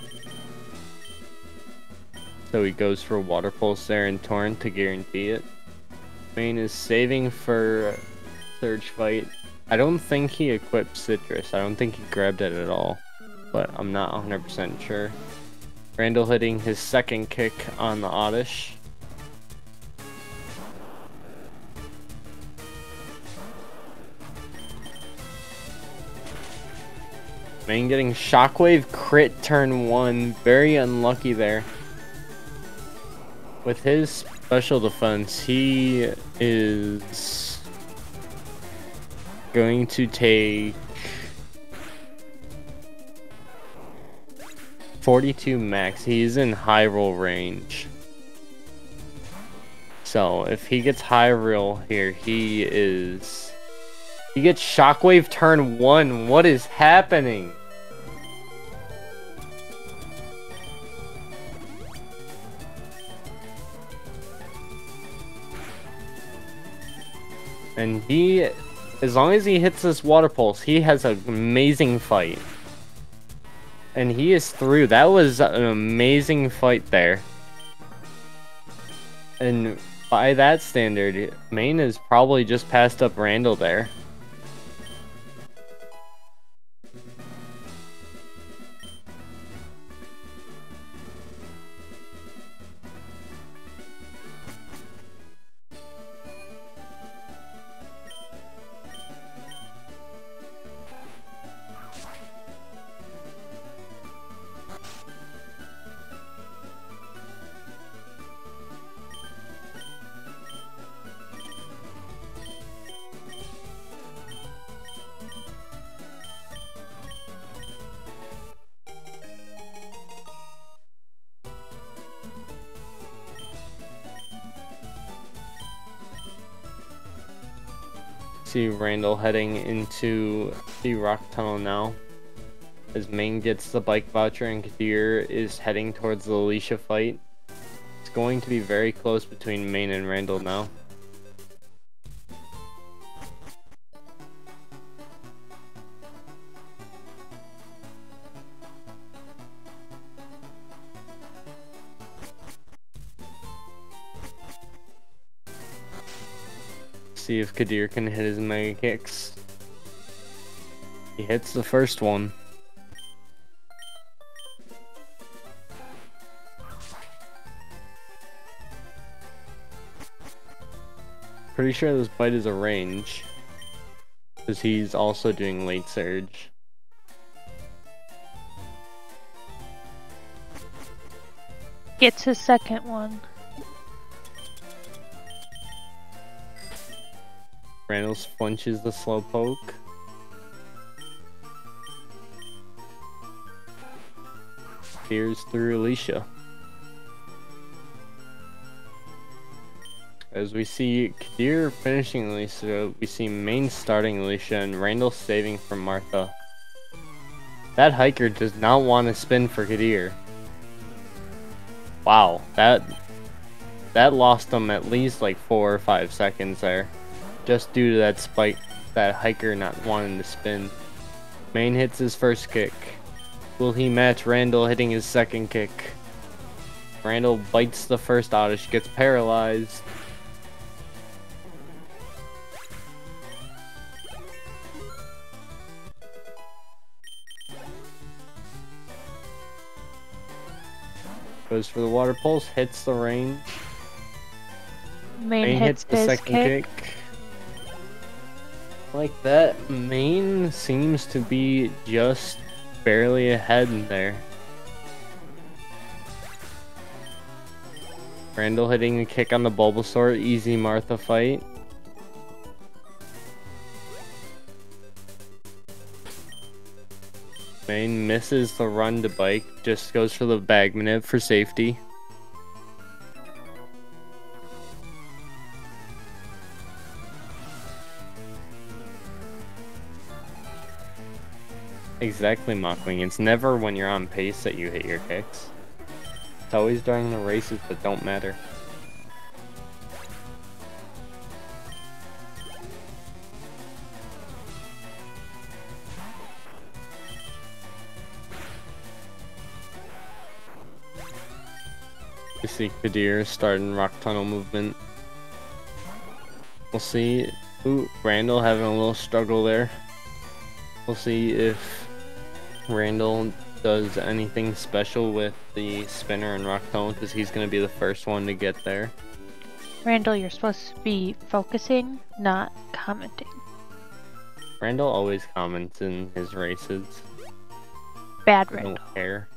So he goes for Water Pulse there and Torrent to guarantee it. Main is saving for Surge Fight. I don't think he equipped Citrus. I don't think he grabbed it at all. But I'm not 100% sure. Randall hitting his second kick on the Oddish. Man getting Shockwave crit turn 1. Very unlucky there. With his special defense, he is going to take 42 max. He's in high roll range. So if he gets high roll here, he is he gets Shockwave turn one. What is happening? And he, as long as he hits this water pulse, he has an amazing fight. And he is through. That was an amazing fight there. And by that standard, Main is probably just passed up Randall there. See Randall heading into the rock tunnel now. As Main gets the bike voucher and Kadir is heading towards the Alicia fight. It's going to be very close between Main and Randall now. See if Kadir can hit his mega kicks. He hits the first one. Pretty sure this bite is a range. Because he's also doing late surge. Gets his second one. Reynolds flinches the Slowpoke. Here's through Alicia. As we see Kadir finishing Alicia, we see Main starting Alicia and Randall saving from Martha. That hiker does not want to spin for Kadir. Wow, that that lost him at least like four or five seconds there. Just due to that spike, that hiker not wanting to spin. Main hits his first kick. Will he match Randall hitting his second kick? Randall bites the first Oddish, gets paralyzed. Goes for the water pulse, hits the range. Main, Main hits, hits the second kick. kick. Like that, Main seems to be just barely ahead in there. Randall hitting a kick on the Bulbasaur, easy Martha fight. Main misses the run to bike, just goes for the bag manip for safety. Exactly, Mockling. It's never when you're on pace that you hit your kicks. It's always during the races that don't matter. We see Kadir starting rock tunnel movement. We'll see. Ooh, Randall having a little struggle there. We'll see if Randall does anything special with the spinner and rock tunnel because he's going to be the first one to get there. Randall, you're supposed to be focusing, not commenting. Randall always comments in his races. Bad I Randall. don't care.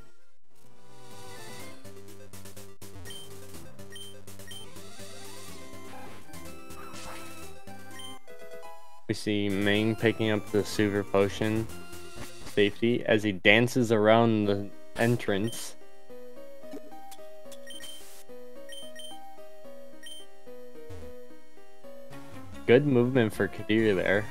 We see Main picking up the super potion safety as he dances around the entrance. Good movement for Kadir there.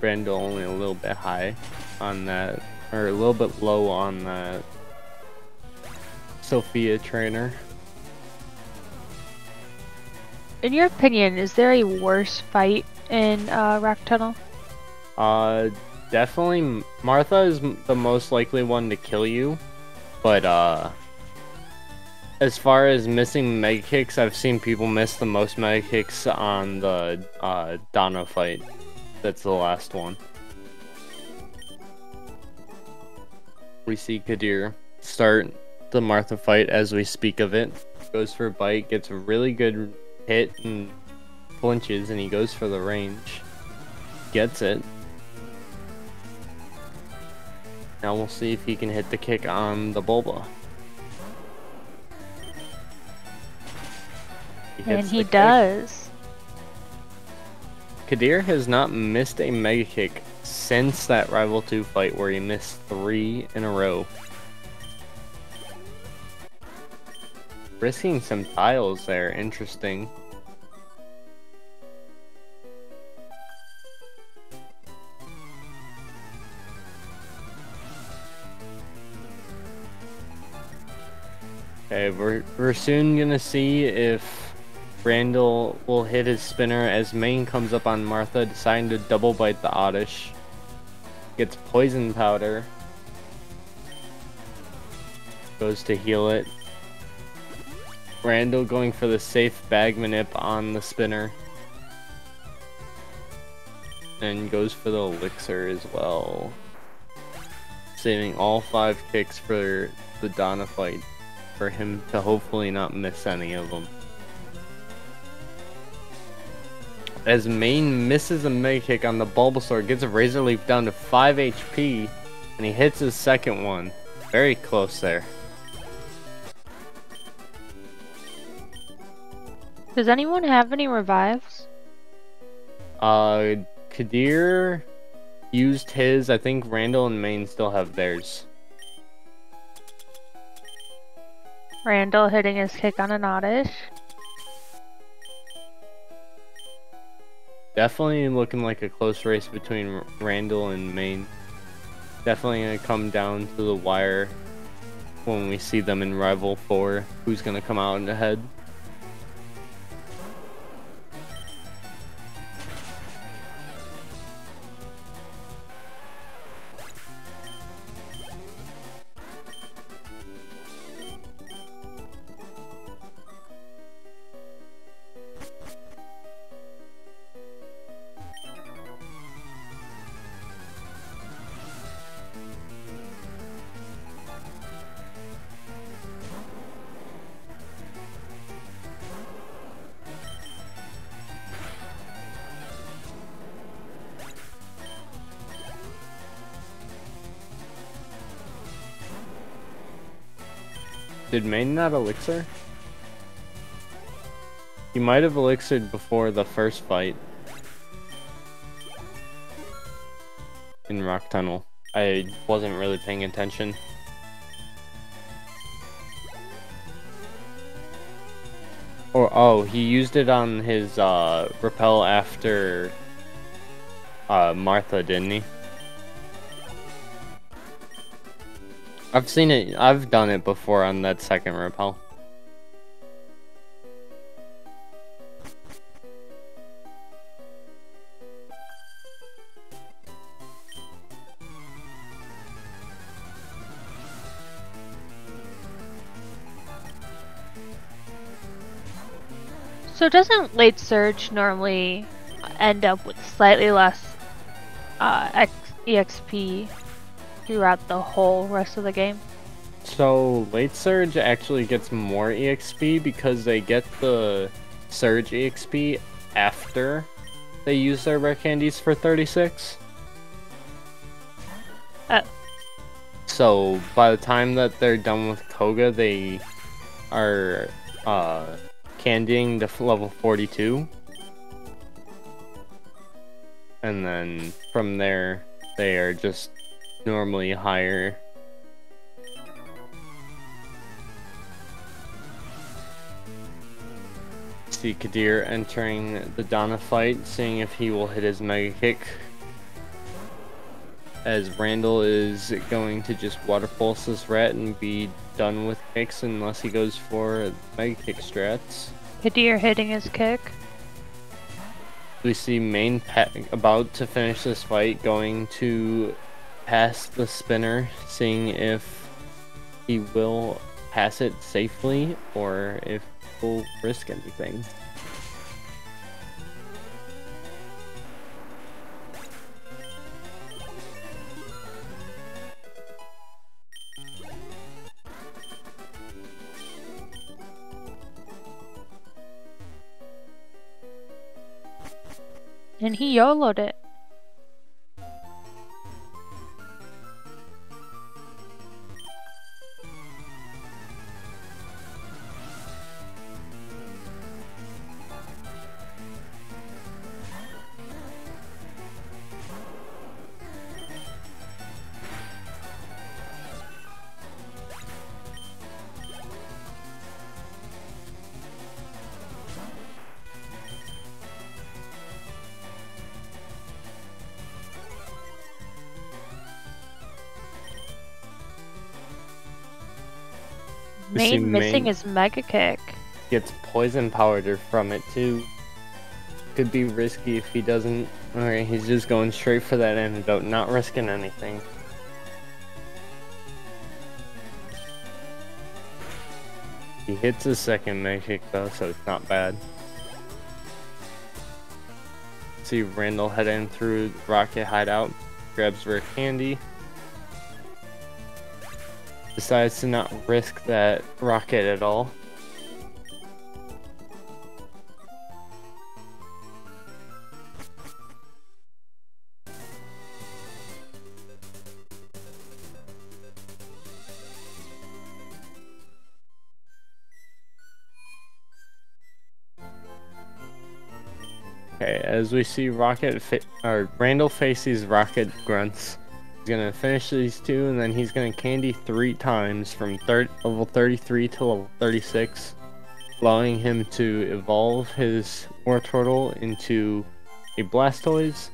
Randall only a little bit high on that, or a little bit low on that Sophia trainer. In your opinion, is there a worse fight in uh, Rock Tunnel? Uh, definitely Martha is the most likely one to kill you, but uh, as far as missing mega kicks, I've seen people miss the most mega kicks on the uh, Donna fight. That's the last one. We see Kadir start the Martha fight as we speak of it. Goes for a bite, gets a really good hit and flinches, and he goes for the range. Gets it. Now we'll see if he can hit the kick on the Bulba. He And he does. Kadir has not missed a mega kick since that Rival 2 fight where he missed three in a row. We're seeing some tiles there. Interesting. Okay, we're, we're soon gonna see if Randall will hit his spinner as Main comes up on Martha, deciding to double bite the Oddish. Gets poison powder. Goes to heal it. Randall going for the safe bag manip on the spinner. And goes for the elixir as well. Saving all five kicks for the Donna fight for him to hopefully not miss any of them. As Main misses a Mega Kick on the Bulbasaur, gets a Razor Leaf down to 5 HP, and he hits his second one. Very close there. Does anyone have any revives? Uh, Kadir used his. I think Randall and Main still have theirs. Randall hitting his kick on an oddish. Definitely looking like a close race between Randall and Main. Definitely gonna come down to the wire when we see them in Rival 4. Who's gonna come out ahead? Did Main not elixir? He might have elixired before the first fight. In Rock Tunnel. I wasn't really paying attention. Or, oh, he used it on his, uh, repel after, uh, Martha, didn't he? I've seen it, I've done it before on that second repel. So doesn't late surge normally end up with slightly less uh, EXP throughout the whole rest of the game? So late surge actually gets more EXP because they get the surge EXP after they use their rare candies for 36. Oh. So by the time that they're done with Koga, they are uh, candying to level 42. And then from there, they are just normally higher. See Kadir entering the Donna fight, seeing if he will hit his Mega Kick. As Randall is going to just Water Pulse this rat and be done with kicks unless he goes for Mega Kick strats. Kadir hitting his kick. We see Main pet about to finish this fight, going to past the spinner, seeing if he will pass it safely or if he'll risk anything. And he YOLO'd it. Main missing his Mega Kick. Gets poison powder from it too. Could be risky if he doesn't. Alright, he's just going straight for that antidote, not risking anything. He hits his second Mega Kick though, so it's not bad. See Randall heading through Rocket Hideout, grabs Rare Candy. Decides to not risk that rocket at all. Okay, as we see Rocket, or Randall faces Rocket Grunts. He's gonna finish these two, and then he's gonna candy three times from third level 33 to level 36, allowing him to evolve his Wartortle into a Blastoise.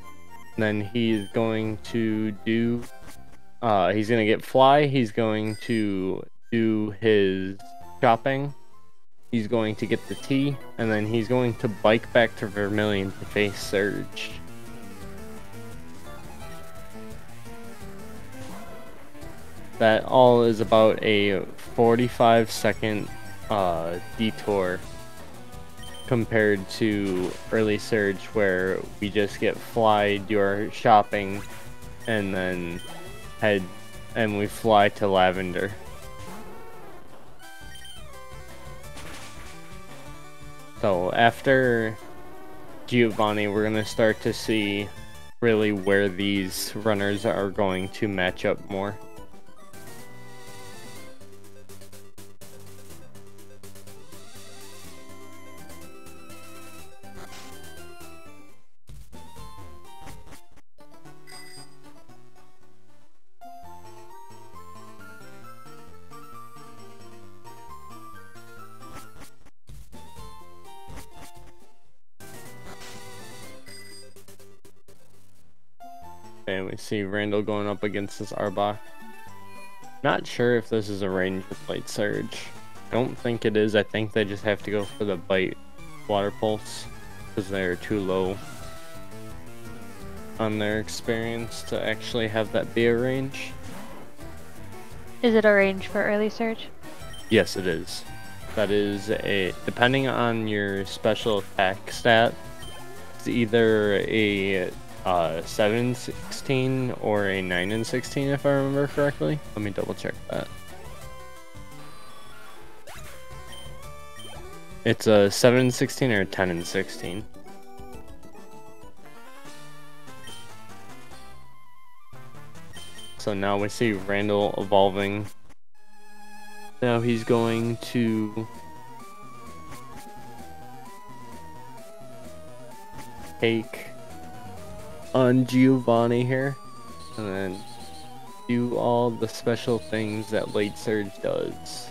And then he's going to do, uh, he's gonna get Fly. He's going to do his shopping He's going to get the tea, and then he's going to bike back to Vermilion to face Surge. That all is about a 45 second uh, detour compared to early Surge where we just get fly, do our shopping, and then head and we fly to Lavender. So after Giovanni, we're going to start to see really where these runners are going to match up more. See Randall going up against this Arbok. Not sure if this is a range with Late Surge. Don't think it is. I think they just have to go for the Bite Water Pulse. Because they're too low on their experience to actually have that be a range. Is it a range for early surge? Yes, it is. That is a depending on your special attack stat. It's either a uh, 7 and 16 or a 9 and 16 if I remember correctly. Let me double check that. It's a 7 and 16 or a 10 and 16. So now we see Randall evolving. Now he's going to take on Giovanni here. And then do all the special things that Late Surge does.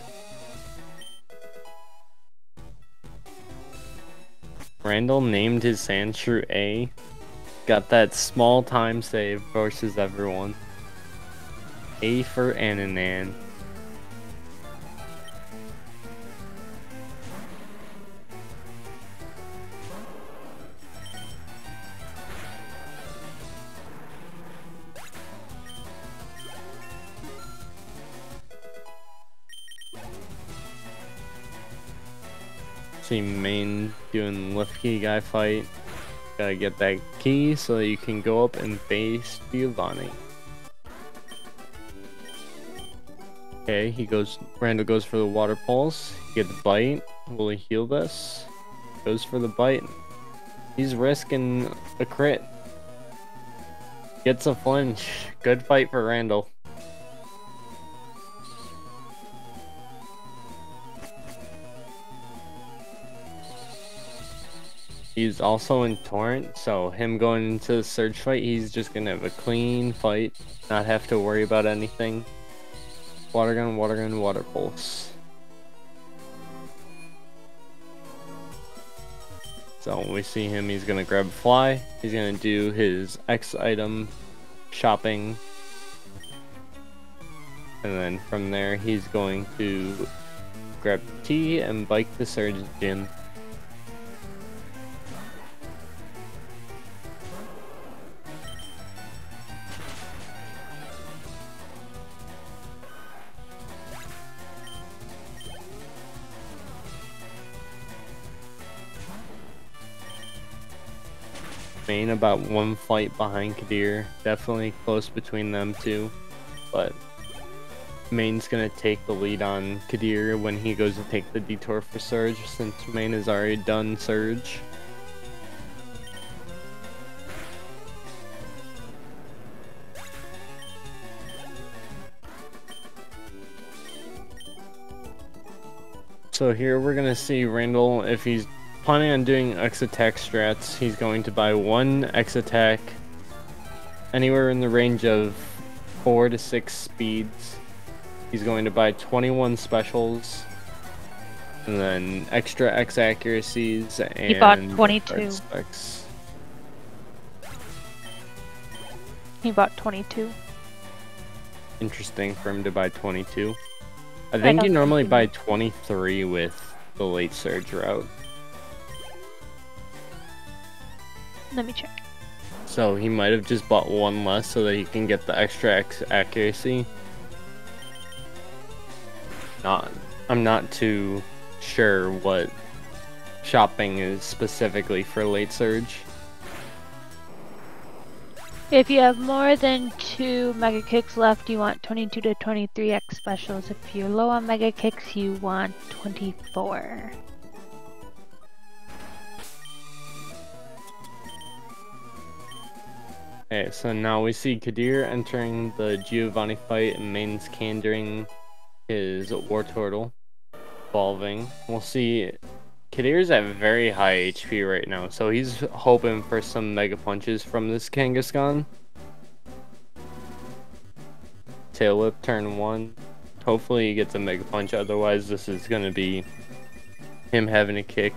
Randall named his Sandshrew A. Got that small time save versus everyone. A for Ananan. See main doing lift key guy fight. Gotta get that key so that you can go up and face Giovanni. Okay, he goes, Randall goes for the water pulse. Get the bite. Will he heal this? Goes for the bite. He's risking a crit. Gets a flinch. Good fight for Randall. He's also in Torrent, so him going into the Surge fight, he's just gonna have a clean fight, not have to worry about anything. Water gun, water gun, water pulse. So when we see him, he's gonna grab fly, he's gonna do his X item shopping, and then from there he's going to grab tea and bike to Surge Gym. Main about one fight behind Kadir. Definitely close between them two. But Main's gonna take the lead on Kadir when he goes to take the detour for Surge since Main has already done Surge. So here we're gonna see Randall if he's planning on doing X attack strats, he's going to buy one X attack anywhere in the range of 4 to 6 speeds. He's going to buy 21 specials and then extra X accuracies and he bought 22. Specs. He bought 22. Interesting for him to buy 22. I think you normally buy 23 with the late surge route. Let me check. So he might have just bought one less so that he can get the extra accuracy. Not, I'm not too sure what shopping is specifically for late surge. If you have more than two mega kicks left, you want 22 to 23x specials. If you're low on mega kicks, you want 24. Okay, so now we see Kadir entering the Giovanni fight and Main's candering his Wartortle, evolving. We'll see Kadir's at very high HP right now, so he's hoping for some Mega Punches from this Kangaskhan. Tail Whip turn 1. Hopefully he gets a Mega Punch, otherwise this is going to be him having a kick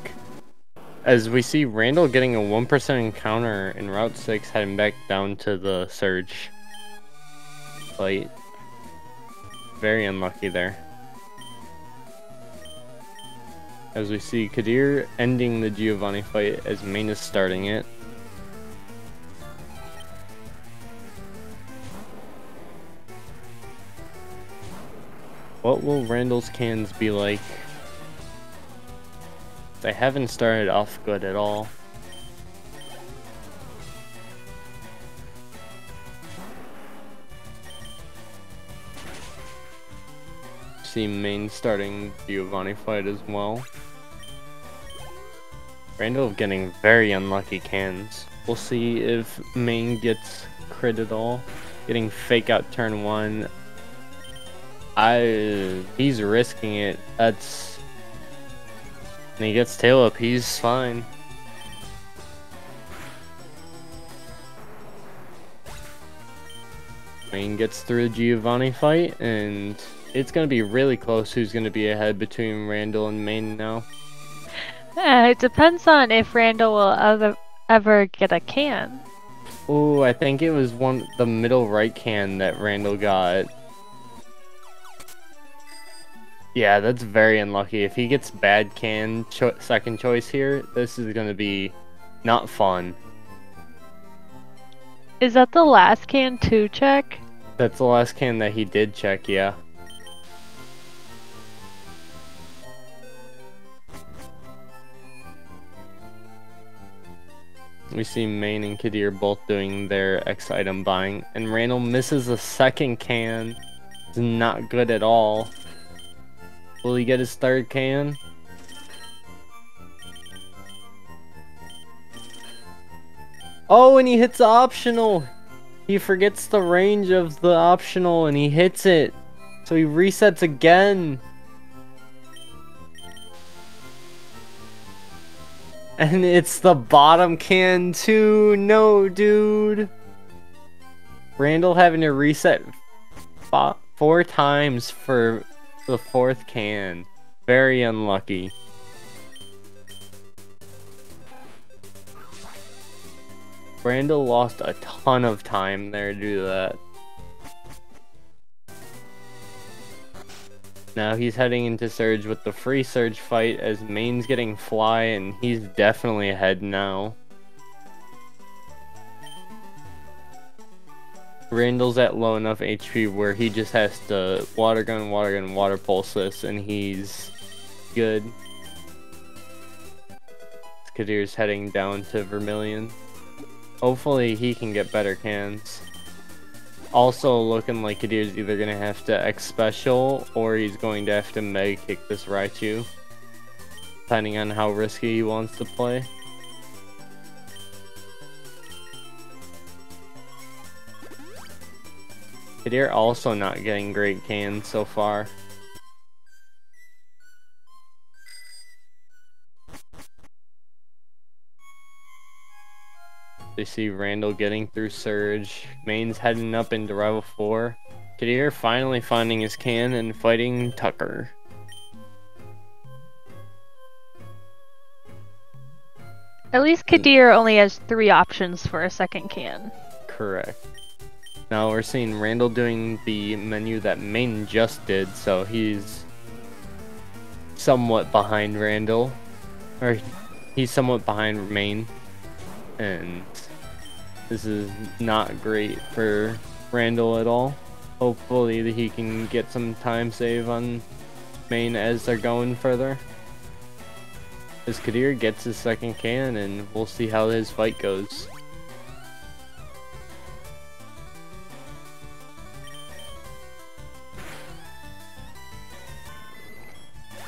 as we see Randall getting a 1% encounter in Route 6 heading back down to the Surge fight. Very unlucky there. As we see Kadir ending the Giovanni fight as Main is starting it. What will Randall's cans be like they haven't started off good at all. See main starting Giovanni fight as well. Randall getting very unlucky cans. We'll see if main gets crit at all. Getting fake out turn one. I he's risking it. That's and he gets tail up, he's fine. Main gets through the Giovanni fight, and it's going to be really close who's going to be ahead between Randall and Main now. Uh, it depends on if Randall will ever, ever get a can. Oh, I think it was one the middle right can that Randall got. Yeah, that's very unlucky. If he gets bad can cho second choice here, this is going to be not fun. Is that the last can to check? That's the last can that he did check, yeah. We see Main and Kadir both doing their X item buying, and Randall misses a second can. It's not good at all. Will he get his third can? Oh, and he hits optional! He forgets the range of the optional and he hits it. So he resets again. And it's the bottom can too. No, dude. Randall having to reset four times for the fourth can. Very unlucky. Randall lost a ton of time there to do that. Now he's heading into Surge with the free Surge fight as Main's getting Fly and he's definitely ahead now. Randall's at low enough HP where he just has to Water Gun, Water Gun, Water Pulse this and he's good. Kadir's heading down to Vermilion. Hopefully he can get better cans. Also looking like Kadir's either going to have to X Special or he's going to have to Mega Kick this Raichu. Depending on how risky he wants to play. Kadir also not getting great cans so far. They see Randall getting through Surge. Main's heading up into Rival 4. Kadir finally finding his can and fighting Tucker. At least Kadir only has three options for a second can. Correct. Now we're seeing Randall doing the menu that Main just did, so he's somewhat behind Randall. Or he's somewhat behind Main. And this is not great for Randall at all. Hopefully that he can get some time save on main as they're going further. As Kadir gets his second can and we'll see how his fight goes.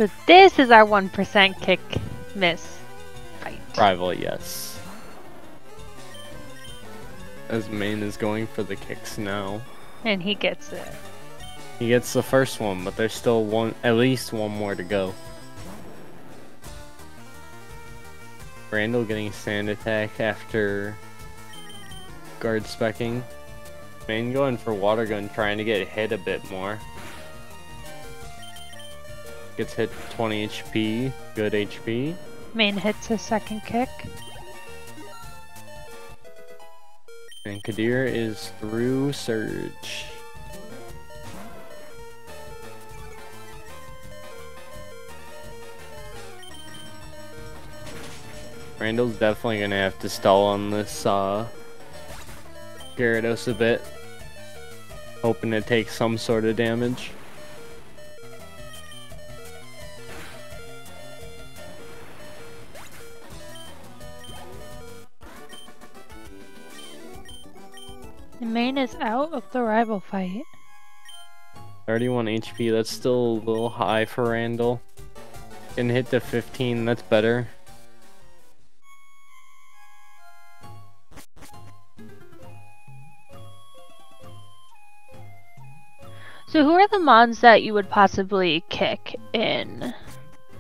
So this is our 1% kick miss fight. Rival, yes as main is going for the kicks now. And he gets it. He gets the first one, but there's still one, at least one more to go. Randall getting sand attack after guard specking. Main going for water gun, trying to get hit a bit more. Gets hit 20 HP, good HP. Main hits his second kick. And Kadir is through Surge. Randall's definitely gonna have to stall on this uh, Gyarados a bit. Hoping to take some sort of damage. Main is out of the rival fight. 31 HP, that's still a little high for Randall. Can hit the 15, that's better. So who are the mons that you would possibly kick in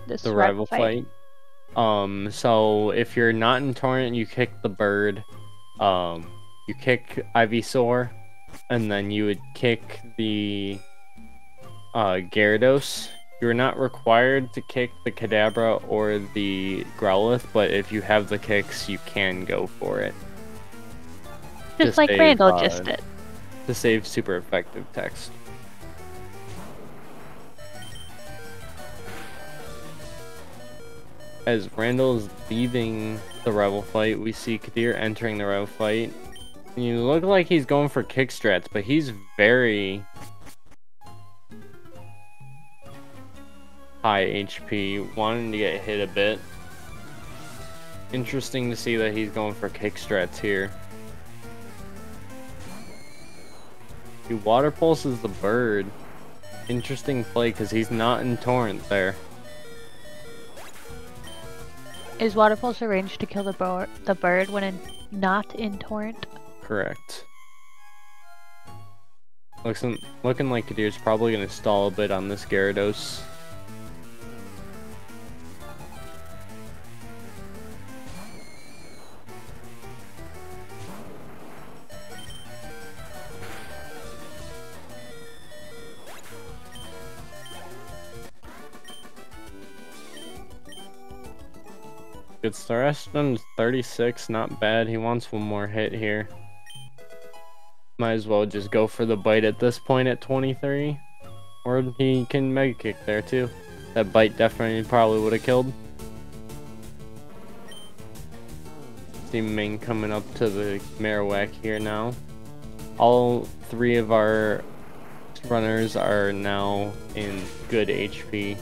this the rival fight? fight? Um, so if you're not in Torrent, you kick the bird. Um, you kick Ivysaur, and then you would kick the uh, Gyarados. You're not required to kick the Kadabra or the Growlithe, but if you have the kicks, you can go for it. Just like save, Randall uh, just did. To save super effective text. As Randall is leaving the rival fight, we see Kadir entering the rival fight. You look like he's going for kick strats, but he's very high HP, wanting to get hit a bit. Interesting to see that he's going for kick strats here. He water pulses the bird. Interesting play because he's not in torrent there. Is water pulse arranged to kill the, the bird when in not in torrent? Correct. Looks looking like Kadir's probably going to stall a bit on this Gyarados. Good Staraston 36, not bad. He wants one more hit here. Might as well just go for the bite at this point at 23. Or he can Mega Kick there too. That bite definitely probably would have killed. See Main coming up to the Marowak here now. All three of our runners are now in good HP.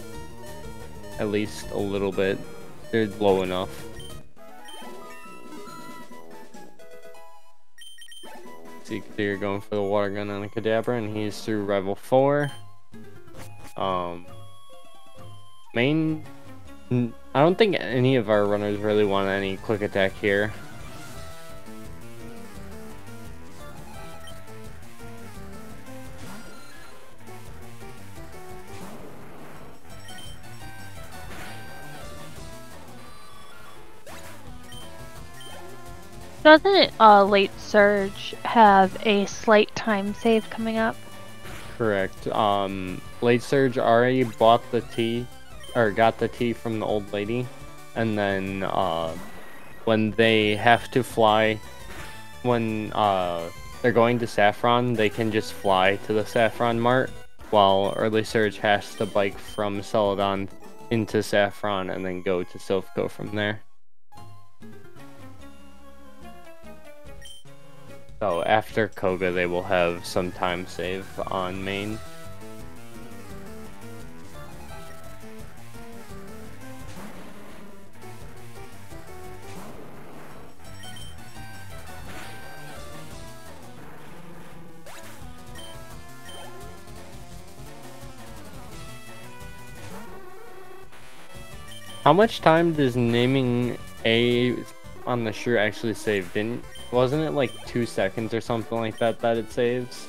At least a little bit. They're low enough. See, they're going for the water gun on a Kadabra, and he's through Rival 4. Um, main, I don't think any of our runners really want any quick attack here. Doesn't uh, Late Surge have a slight time save coming up? Correct. Um, Late Surge already bought the tea, or got the tea from the old lady, and then uh, when they have to fly, when uh, they're going to Saffron, they can just fly to the Saffron Mart, while Early Surge has to bike from Celadon into Saffron and then go to Silph Co from there. So after Koga, they will have some time save on main. How much time does naming A on the shirt actually save? Didn't wasn't it like two seconds or something like that that it saves?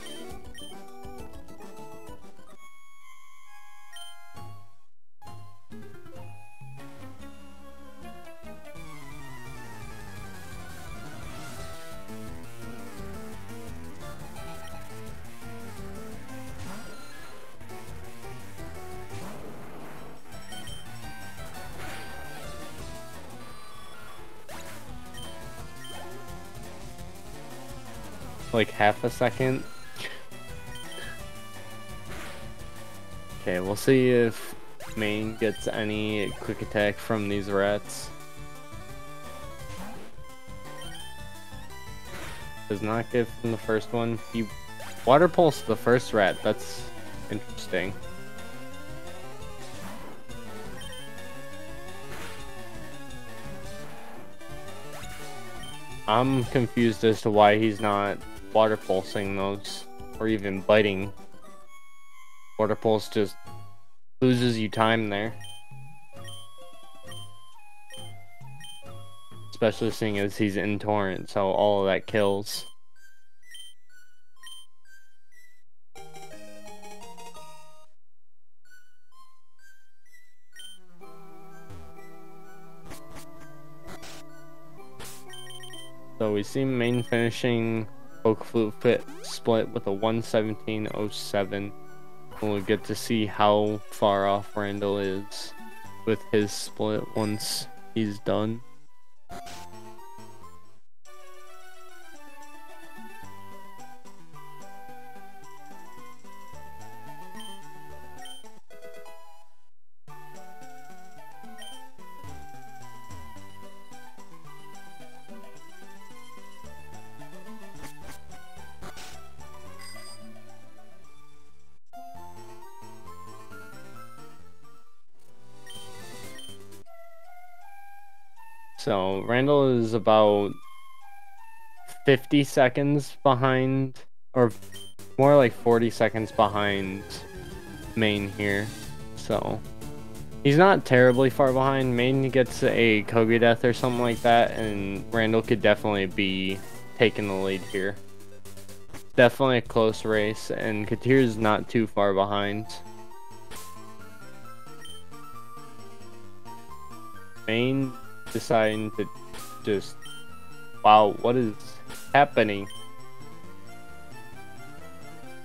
Like half a second. Okay, we'll see if main gets any quick attack from these rats. Does not get from the first one. He water pulse the first rat. That's interesting. I'm confused as to why he's not water pulsing those or even biting. Water pulse just loses you time there. Especially seeing as he's in torrent, so all of that kills. So we see main finishing Poke Flute Fit split with a 117.07. We'll get to see how far off Randall is with his split once he's done. So Randall is about 50 seconds behind, or more like 40 seconds behind main here. So he's not terribly far behind. Main gets a Koga death or something like that, and Randall could definitely be taking the lead here. Definitely a close race, and Kadir's not too far behind. Main deciding to just wow what is happening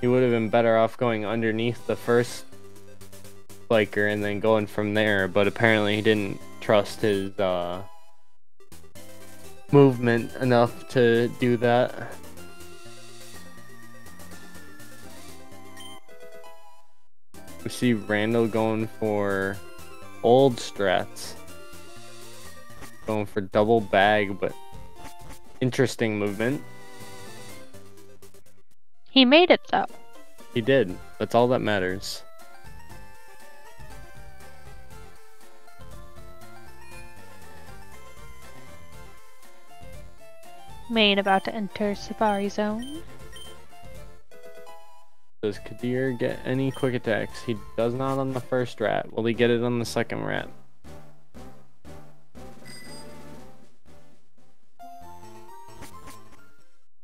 he would have been better off going underneath the first biker and then going from there but apparently he didn't trust his uh, movement enough to do that We see Randall going for old strats. Going for double bag, but interesting movement. He made it though. He did. That's all that matters. Main about to enter Safari Zone. Does Kadir get any quick attacks? He does not on the first rat. Will he get it on the second rat?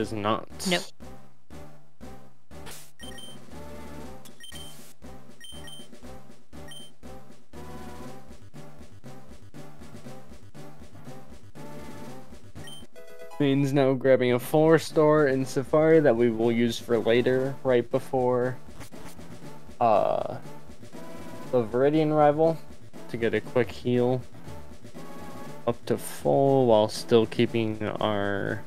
Does not. Nope. Main's now grabbing a four star in Safari that we will use for later, right before uh, the Viridian rival to get a quick heal up to full while still keeping our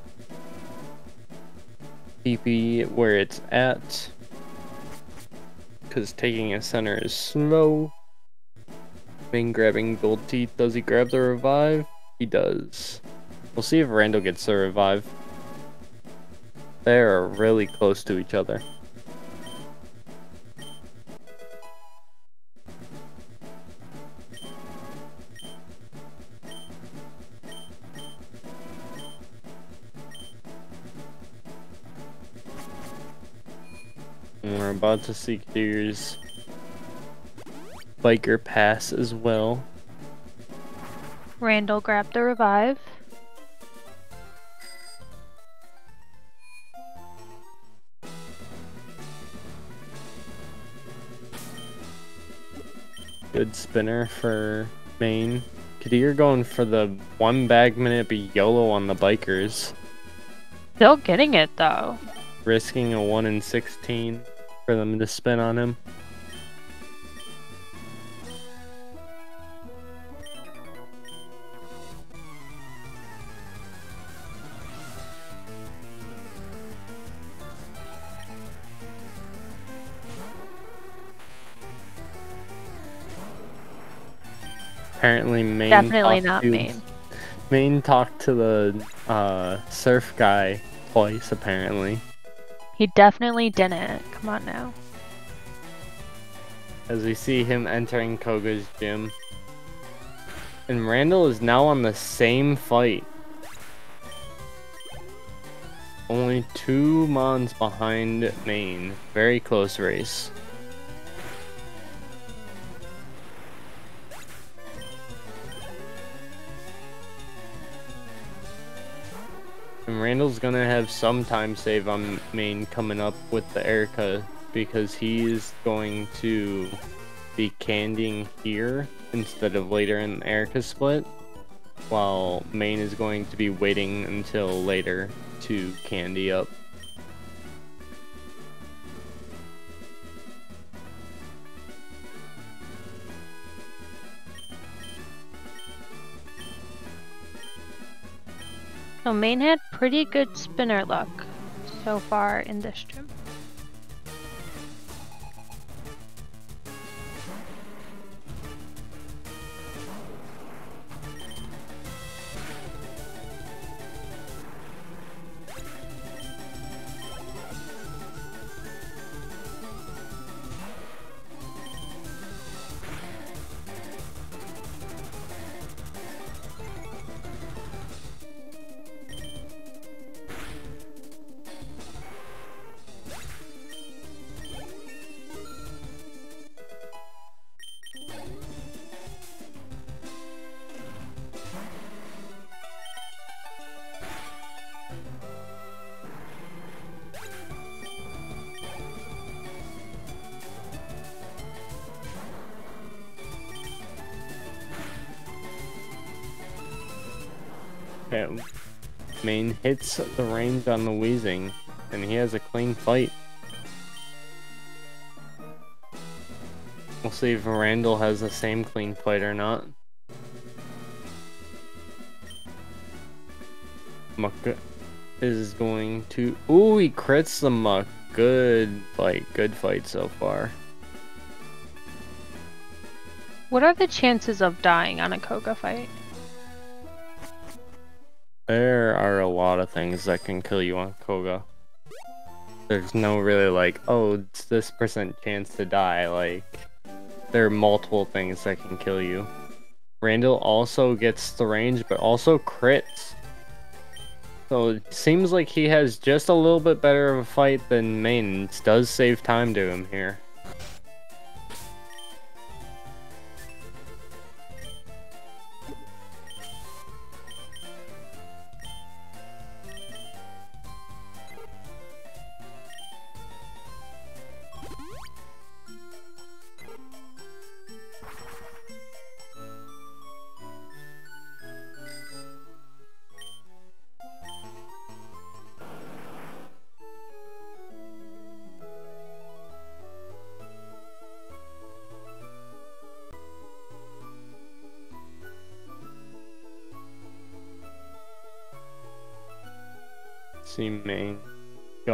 PP where it's at. Because taking a center is slow. Main grabbing gold teeth. Does he grab the revive? He does. We'll see if Randall gets the revive. They are really close to each other. And we're about to see Deer's biker pass as well. Randall grabbed the revive. Good spinner for main. Kadir going for the one bag manip be YOLO on the bikers. Still getting it though. Risking a 1 in 16 for them to spin on him. Apparently main Definitely not to- main. Main talked to the uh, surf guy twice apparently. He definitely didn't. Come on now. as we see him entering Koga's gym. And Randall is now on the same fight. Only two Mons behind Main. Very close race. And Randall's gonna have some time save on Main coming up with the Erica because he's going to be candying here instead of later in Erica split, while Main is going to be waiting until later to candy up. So main had pretty good spinner luck so far in this gym. Hits the range on the Weezing, and he has a clean fight. We'll see if Randall has the same clean fight or not. Muk is going to. Ooh, he crits the Muk. Good fight. Good fight so far. What are the chances of dying on a Koga fight? There are a lot of things that can kill you on Koga. There's no really like, oh, it's this percent chance to die. Like, there are multiple things that can kill you. Randall also gets the range, but also crits. So it seems like he has just a little bit better of a fight than Main. Does save time to him here.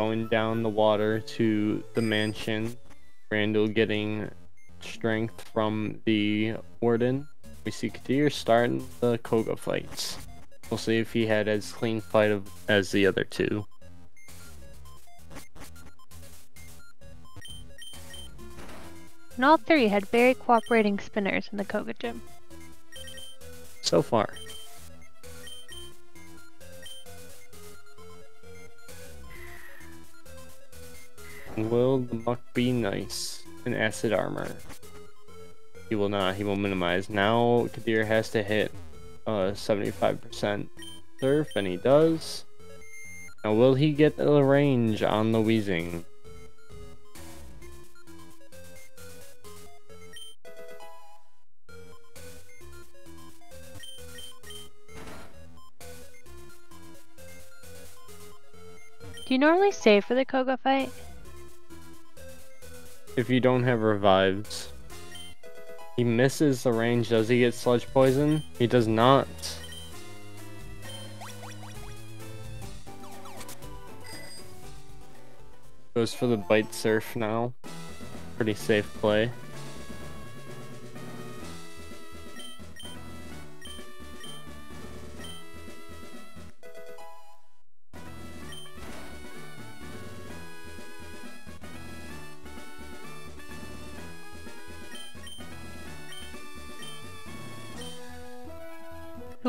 Going down the water to the mansion. Randall getting strength from the warden. We see Kadir starting the Koga fights. We'll see if he had as clean fight of, as the other two. And all three had very cooperating spinners in the Koga gym. So far. Will the Muk be nice? in acid armor. He will not, he will minimize. Now Kadir has to hit uh 75% surf and he does. Now will he get the range on the Weezing? Do you normally save for the Koga fight? If you don't have revives. He misses the range. Does he get sludge poison? He does not. Goes for the bite surf now. Pretty safe play.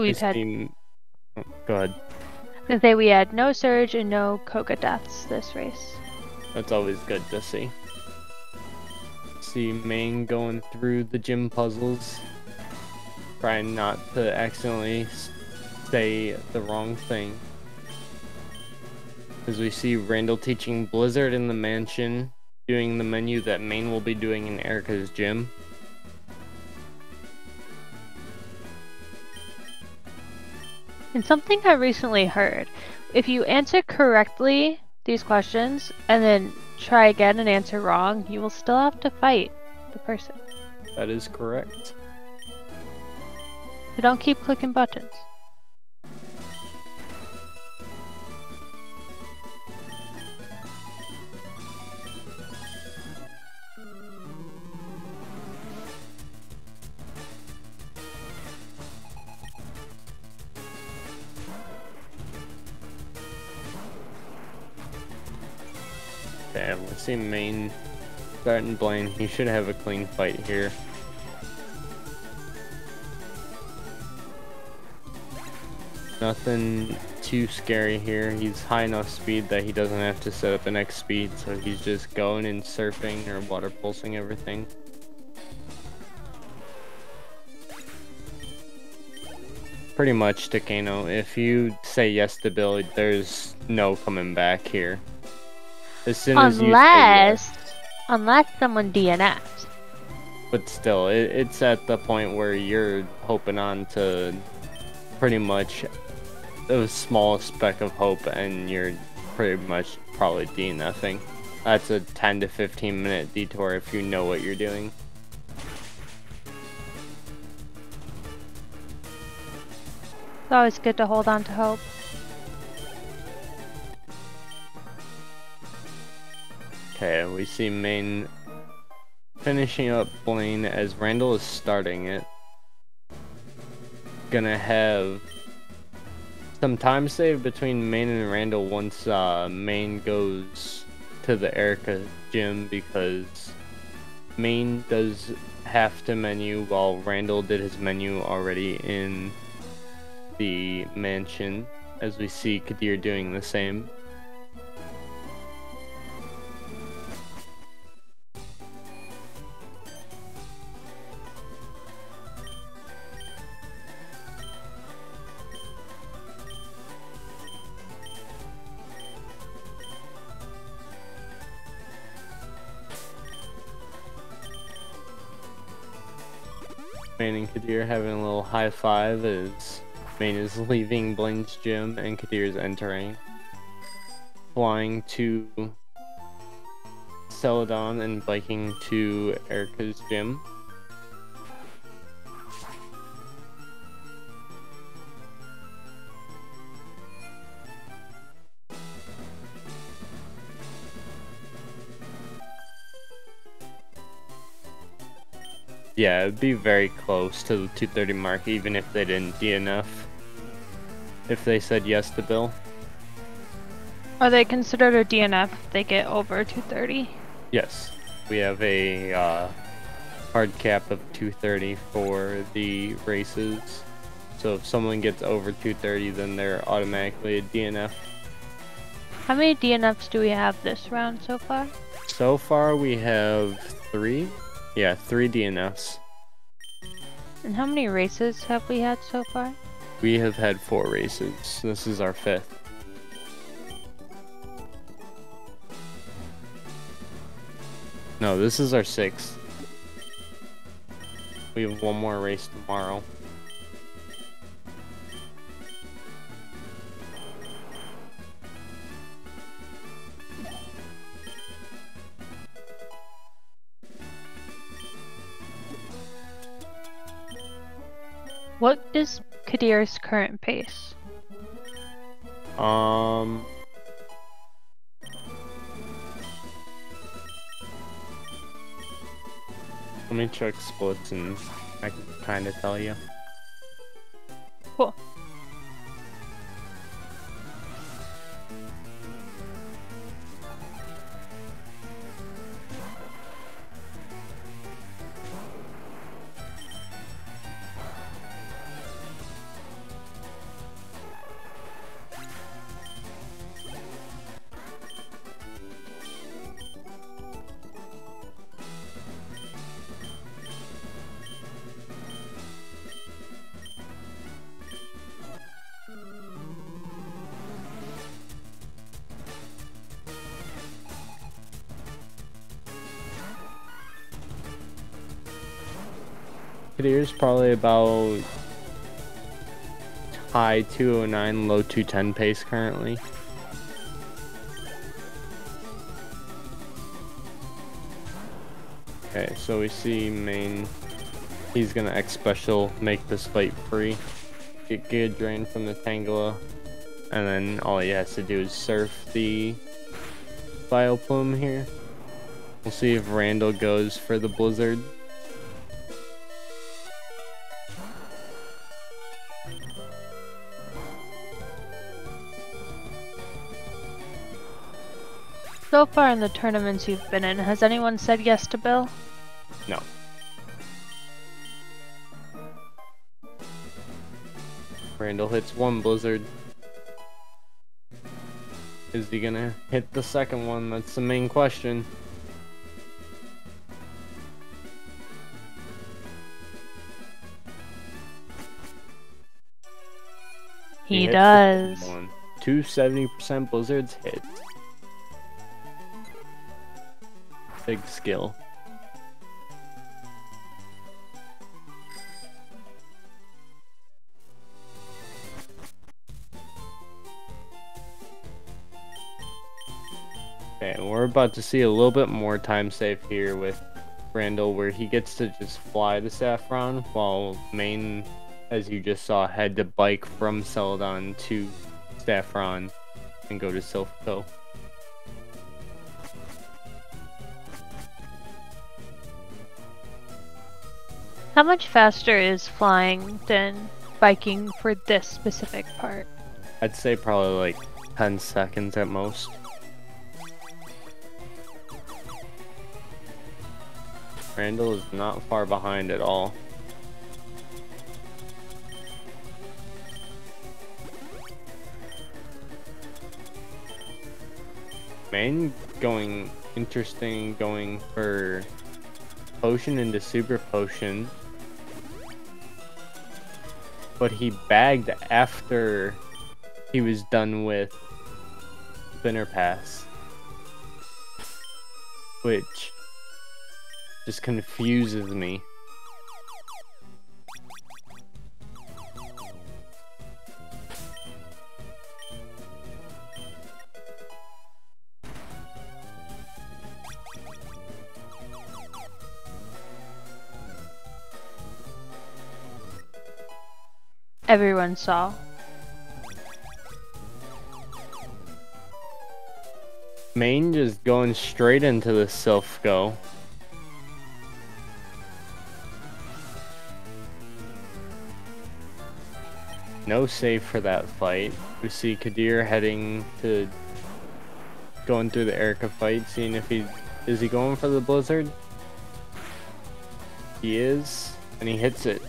We've had. oh, go ahead. I say we had no surge and no Koga deaths this race. That's always good to see. See Main going through the gym puzzles. Trying not to accidentally say the wrong thing. As we see Randall teaching Blizzard in the mansion, doing the menu that Main will be doing in Erica's gym. And something I recently heard if you answer correctly these questions and then try again and answer wrong, you will still have to fight the person. That is correct. So don't keep clicking buttons. See Main starting Blaine. He should have a clean fight here. Nothing too scary here. He's high enough speed that he doesn't have to set up the next speed, so he's just going and surfing or water pulsing everything. Pretty much, Takano. If you say yes to Billy, there's no coming back here. As soon as you yes. Unless, unless someone DNFs. But still, it, it's at the point where you're hoping on to pretty much a small speck of hope, and you're pretty much probably DNFing. That's a 10 to 15 minute detour if you know what you're doing. It's always good to hold on to hope. Okay, we see main finishing up Blaine as Randall is starting it. Gonna have some time save between Main and Randall once uh, Main goes to the Erika gym because Main does have to menu while Randall did his menu already in the mansion as we see Kadir doing the same. Main and Kadir having a little high five as Main is leaving Blaine's gym and Kadir is entering. Flying to Celadon and biking to Erika's gym. Yeah, it'd be very close to the 230 mark, even if they didn't DNF. If they said yes to Bill. Are they considered a DNF if they get over 230? Yes. We have a uh, hard cap of 230 for the races. So if someone gets over 230, then they're automatically a DNF. How many DNFs do we have this round so far? So far, we have three. Yeah, three DNFs. And how many races have we had so far? We have had four races. This is our fifth. No, this is our sixth. We have one more race tomorrow. What is Kadir's current pace? Um. Let me check splits and I can kind of tell you. Cool. Probably about high 209, low 210 pace currently. Okay, so we see main. He's gonna X special, make this fight free, get good drain from the Tangela, and then all he has to do is surf the Vileplume here. We'll see if Randall goes for the Blizzard. So far in the tournaments you've been in, has anyone said yes to Bill? No. Randall hits one blizzard. Is he gonna hit the second one? That's the main question. He, hits the does. second One. Two 70% blizzards hit. Big skill. Okay, we're about to see a little bit more time save here with Randall, where he gets to just fly to Saffron, while Main, as you just saw, had to bike from Celadon to Saffron and go to Silph Co. How much faster is flying than biking for this specific part? I'd say probably like 10 seconds at most. Randall is not far behind at all. Main going interesting going for potion into super potion. But he bagged after he was done with Spinner Pass. Which just confuses me. Everyone saw. Main just going straight into the Silph Co. No save for that fight. We see Kadir heading to going through the Erika fight, seeing if he is he going for the blizzard. He is, and he hits it.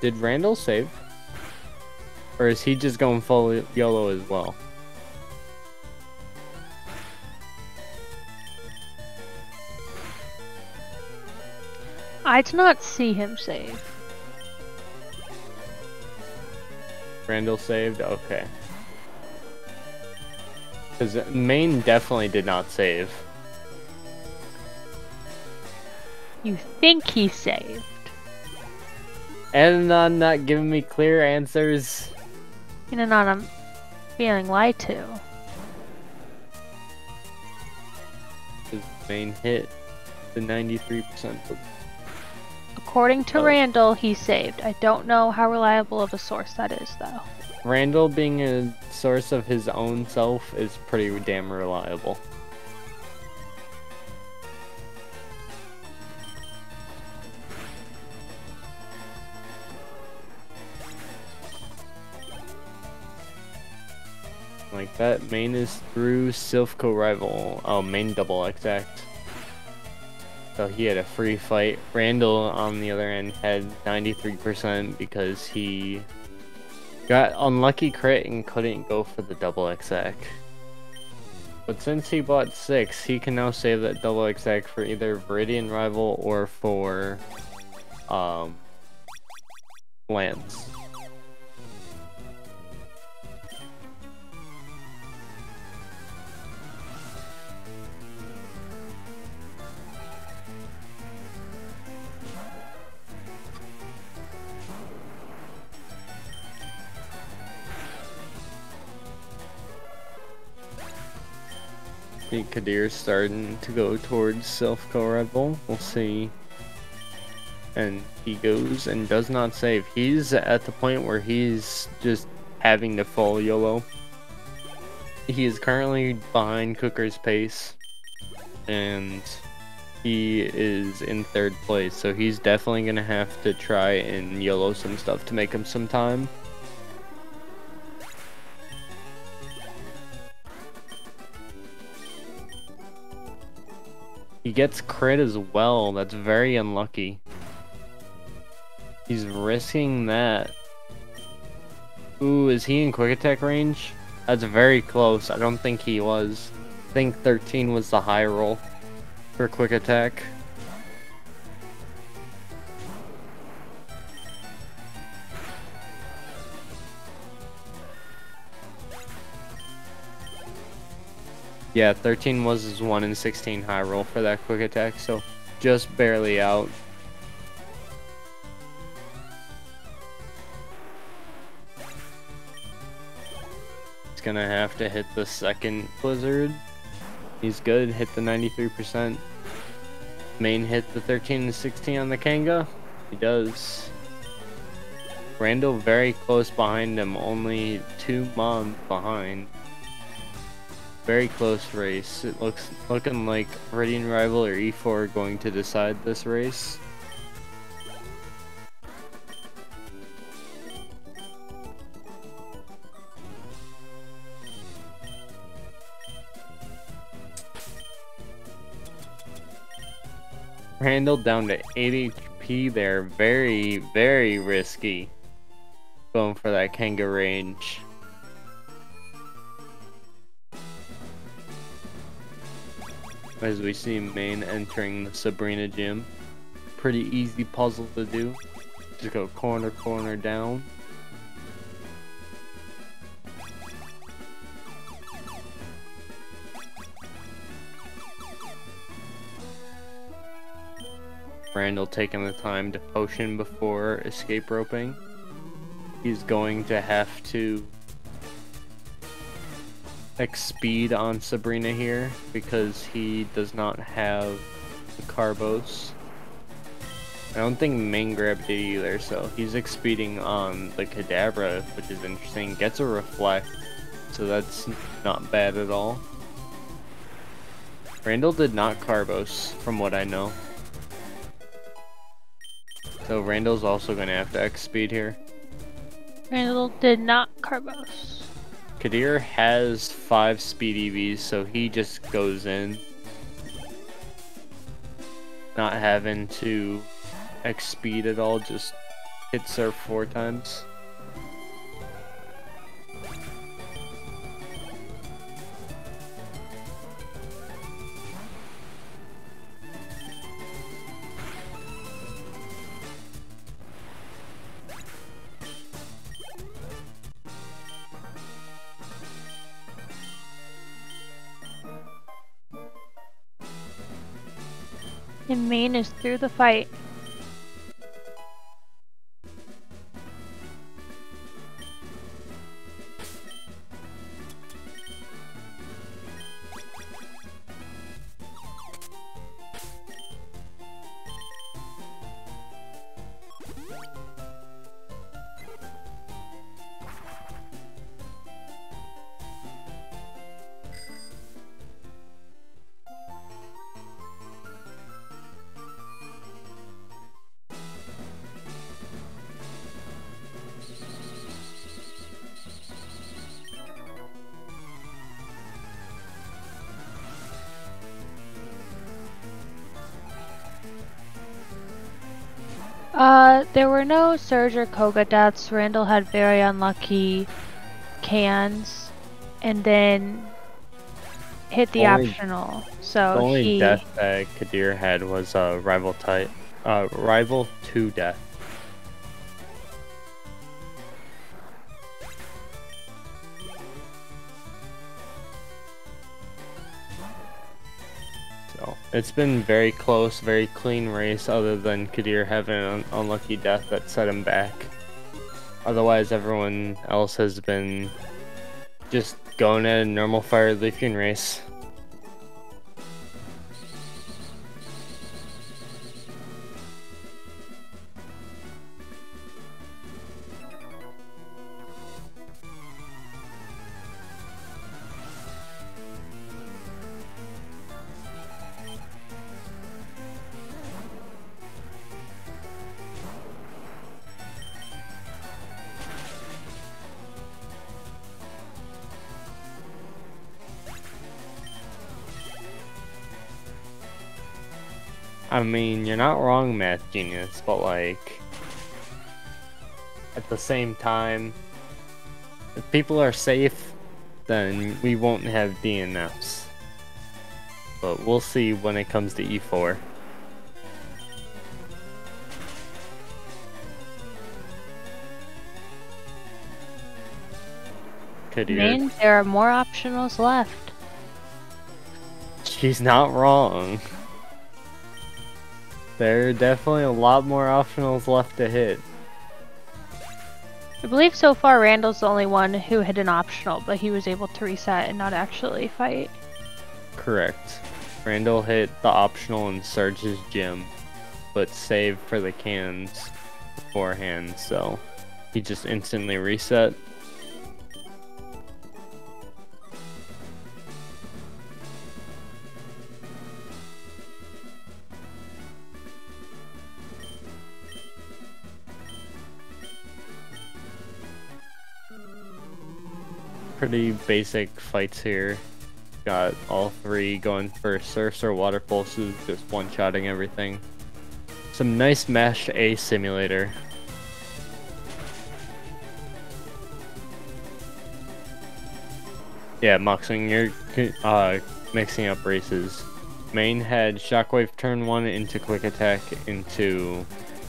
Did Randall save? Or is he just going full YOLO as well? I did not see him save. Randall saved? Okay. Because main definitely did not save. You think he saved. Ananon not giving me clear answers. You know, not I'm feeling lied to. His main hit the 93% According to Oh. Randall, he saved. I don't know how reliable of a source that is, though. Randall being a source of his own self is pretty damn reliable. That main is through Silph Co rival. Oh, main double exact. So he had a free fight. Randall on the other end had 93% because he Got unlucky crit and couldn't go for the double exec. But since he bought 6, he can now save that double exec for either Viridian Rival or for um, Lance. Think Kadir's starting to go towards Bull. We'll see. And he goes and does not save. He's at the point where he's just having to fall YOLO. He is currently behind Cooker's pace. And he is in third place. So he's definitely going to have to try and YOLO some stuff to make him some time. He gets crit as well. That's very unlucky. He's risking that. Ooh, is he in quick attack range? That's very close. I don't think he was. I think 13 was the high roll for quick attack. Yeah, 13 was his 1 in 16 high roll for that quick attack, so just barely out. He's gonna have to hit the second blizzard. He's good, hit the 93%. Main hit the 13 and 16 on the Kanga. He does. Randall very close behind him, only two mobs behind. Very close race. It looks looking like Viridian Rival or E4 are going to decide this race. Randall down to 8 HP there. Very, very risky. Going for that Kanga range. As we see Main entering the Sabrina gym. Pretty easy puzzle to do. Just go corner, corner, down. Randall taking the time to potion before escape roping. He's going to have to X-speed on Sabrina here because he does not have the Carbos. I don't think main grabbed it either, so he's X-speeding on the Kadabra, which is interesting. Gets a Reflect, so that's not bad at all. Randall did not Carbos, from what I know. So Randall's also going to have to X speed here. Randall did not Carbos. Kadir has five speed EVs, so he just goes in. Not having to X speed at all, just hit surf four times. Main is through the fight. Uh, there were no Surge or Koga deaths. Randall had very unlucky cans, and then hit the Only- optional. So the only he, death that Kadir had was uh, rival type, uh, rival two death. It's been very close, very clean race, other than Kadir having an unlucky death that set him back. Otherwise, everyone else has been just going at a normal fire leafing race. I mean, you're not wrong, Math Genius, but like, at the same time, if people are safe, then we won't have DNFs. But we'll see when it comes to E E4. Kadir, main, there are more optionals left. she's not wrong. There are definitely a lot more optionals left to hit. I believe so far Randall's the only one who hit an optional, but he was able to reset and not actually fight. Correct. Randall hit the optional in Surge's gym, but saved for the cans beforehand, so he just instantly reset. Pretty basic fights here. Got all three going for surfs or water pulses, just one-shotting everything. Some nice mesh A simulator. Yeah, Moxing, you're uh, mixing up races. Main had Shockwave turn one into Quick Attack into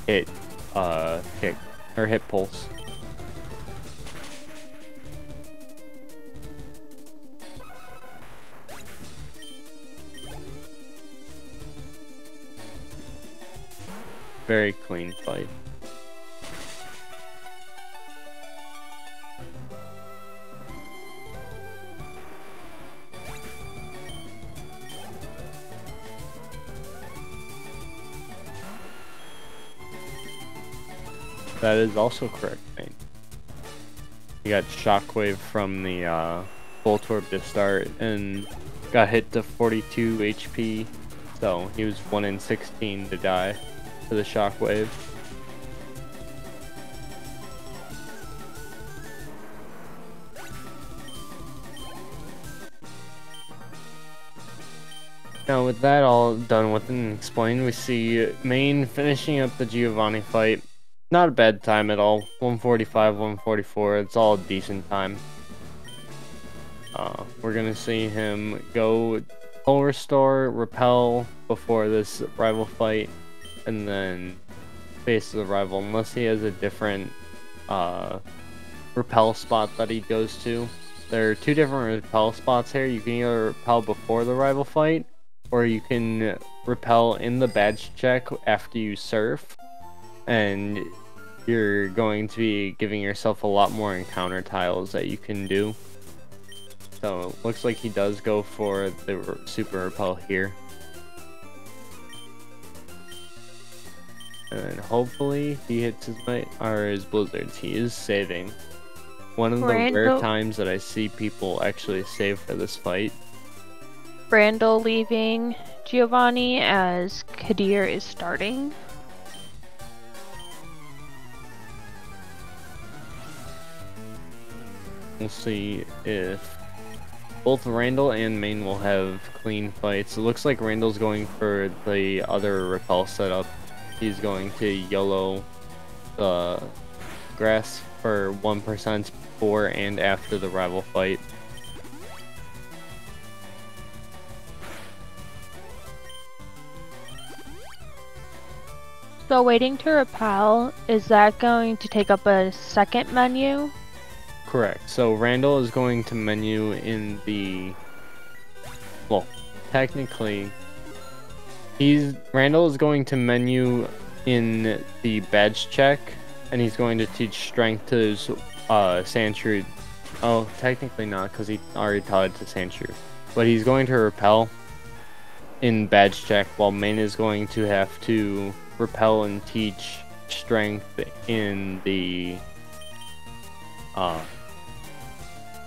hit uh, kick or hit pulse. Very clean fight. That is also correct. He got Shockwave from the uh, Voltorb to start and got hit to 42 HP, so he was 1 in 16 to die to the Shockwave. Now with that all done with and explained, we see Main finishing up the Giovanni fight. Not a bad time at all. 145, 144. It's all a decent time. Uh, we're gonna see him go full restore, repel before this rival fight, and then face the rival unless he has a different uh, repel spot that he goes to. There are two different repel spots here. You can either repel before the rival fight, or you can repel in the badge check after you surf and you're going to be giving yourself a lot more encounter tiles that you can do. So it looks like he does go for the super repel here. And hopefully he hits his might or his blizzards. He is saving. One of the rare times that I see people actually save for this fight. Randall leaving Giovanni as Kadir is starting. We'll see if both Randall and Main will have clean fights. It looks like Randall's going for the other repel setup. He's going to YOLO the uh, grass for 1% before and after the rival fight. So waiting to repel, is that going to take up a second menu? Correct. So Randall is going to menu in the well, technically he's Randall is going to menu in the badge check and he's going to teach strength to his uh Sandshrew. Oh, technically not because he already taught it to Sandshrew. But he's going to repel in badge check while main is going to have to repel and teach strength in the uh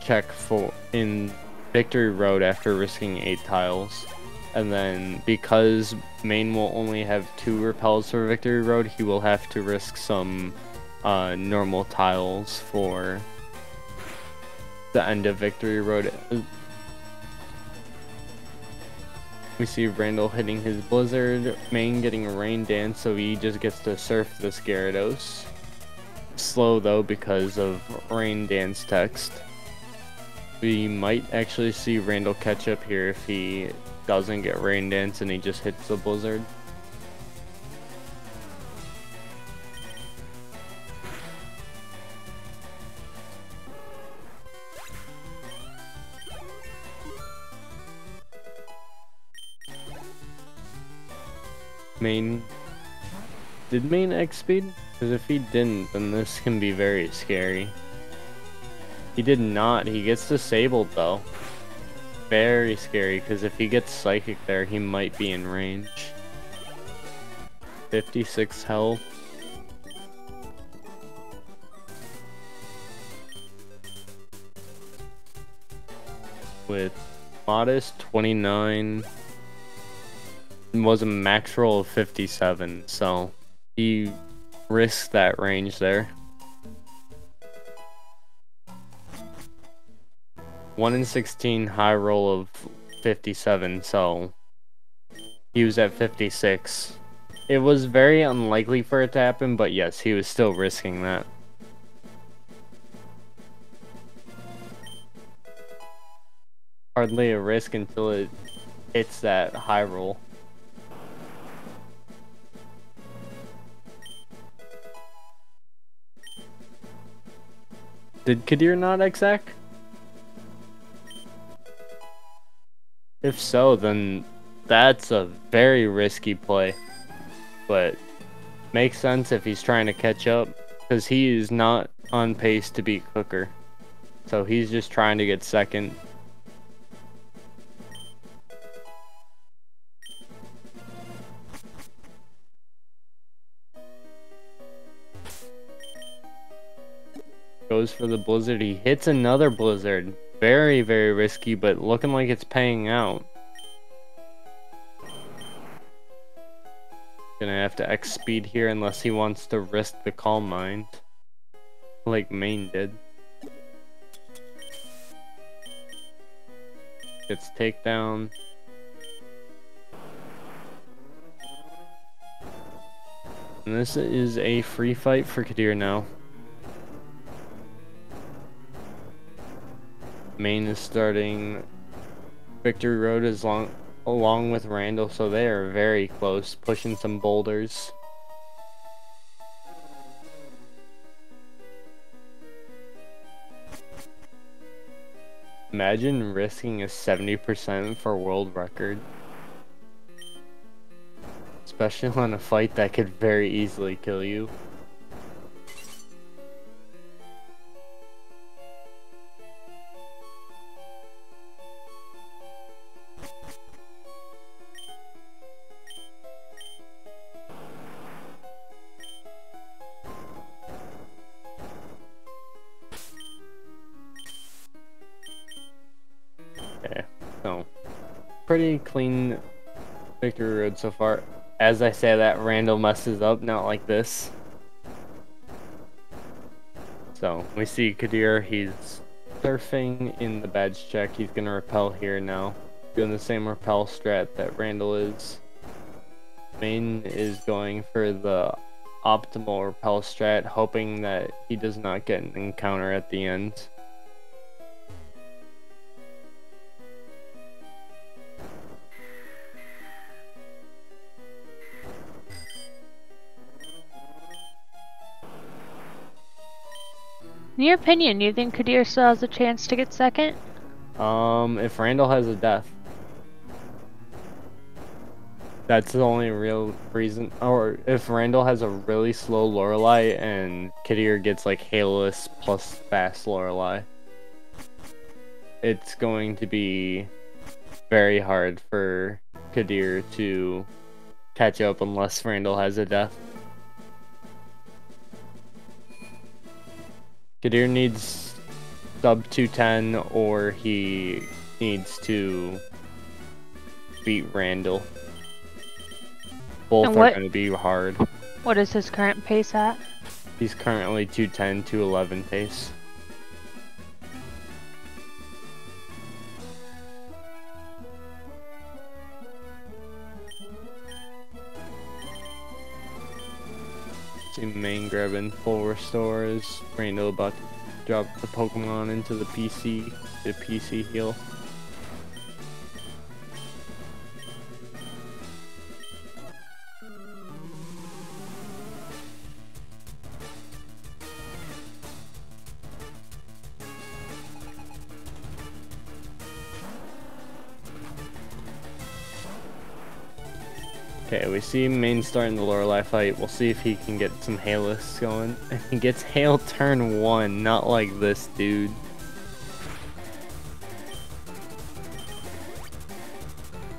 check for in Victory Road after risking 8 tiles. And then because main will only have 2 repels for Victory Road, he will have to risk some uh, normal tiles for the end of Victory Road. We see Randall hitting his Blizzard, main getting a Rain Dance, so he just gets to surf this Gyarados. Slow though because of Rain Dance text. We might actually see Randall catch up here if he doesn't get Rain Dance and he just hits the Blizzard. Main... Did main X speed? Because if he didn't, then this can be very scary. He did not. He gets disabled though. Very scary because if he gets psychic there, he might be in range. 56 health. With modest 29 was a max roll of 57, so he risked that range there. 1 in 16 high roll of 57, so he was at 56. It was very unlikely for it to happen, but yes, he was still risking that. Hardly a risk until it hits that high roll. Did Kadir not exact? If so, then that's a very risky play. But makes sense if he's trying to catch up, because he is not on pace to beat Cooker. So he's just trying to get second. Goes for the blizzard. He hits another blizzard. Very, very risky, but looking like it's paying out. Gonna have to X speed here unless he wants to risk the Calm Mind. Like Main did. Gets takedown. And this is a free fight for Kadir now. Main is starting Victory Road is long along with Randall, so they are very close, pushing some boulders. Imagine risking a 70% for world record. Especially on a fight that could very easily kill you. Pretty clean victory road so far. As I say that, Randall messes up, not like this. So, we see Kadir, he's surfing in the badge check. He's gonna repel here now. Doing the same repel strat that Randall is. Main is going for the optimal repel strat, hoping that he does not get an encounter at the end. In your opinion, you think Kadir still has a chance to get second? Um, if Randall has a death. That's the only real reason. Or if Randall has a really slow Lorelei and Kadir gets like Halos plus fast Lorelei. It's going to be very hard for Kadir to catch up unless Randall has a death. Kadir needs sub 210 or he needs to beat Randall. Both are going to be hard. What is his current pace at? He's currently 210, 211 pace. See main grabbing full restores. Randall about to drop the Pokemon into the PC, the PC heal. See main starting the Lorelei fight. We'll see if he can get some Halos going. He gets Hail turn one, not like this dude.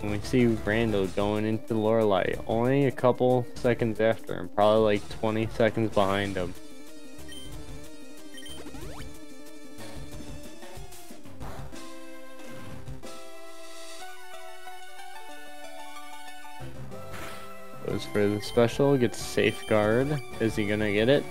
And we see Randall going into Lorelei only a couple seconds after him, probably like 20 seconds behind him. for the special. Gets safeguard. Is he gonna get it?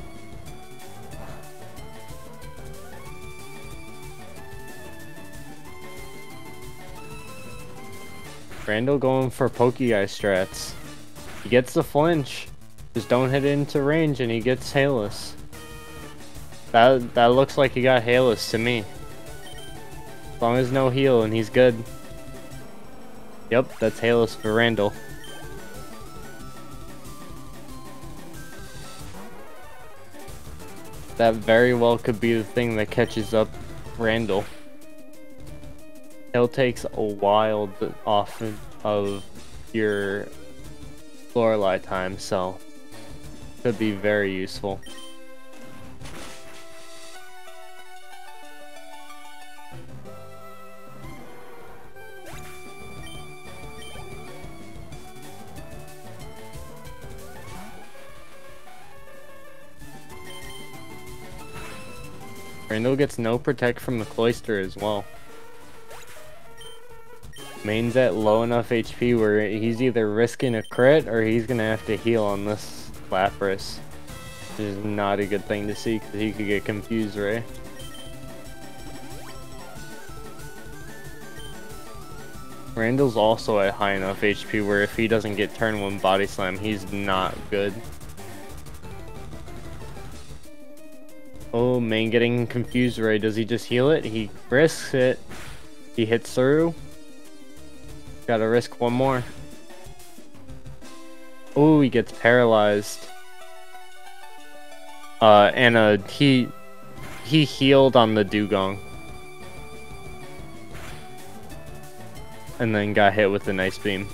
Randall going for Pokey Eye strats. He gets the flinch. Just don't hit into range and he gets Halos. That, that looks like he got Halos to me. As long as no heal and he's good. Yep, that's Halos for Randall. That very well could be the thing that catches up Randall. Tail takes a while off of your Lorelei time, so could be very useful. Randall gets no protect from the Cloyster as well. Main's at low enough HP where he's either risking a crit or he's gonna have to heal on this Lapras. Which is not a good thing to see because he could get confused, right? Randall's also at high enough HP where if he doesn't get turn one body slam, he's not good. Oh, main getting confused, Ray. Does he just heal it? He risks it. He hits through. Gotta risk one more. Oh, he gets paralyzed. Uh, and uh, he he healed on the Dewgong. And then got hit with the Ice Beam.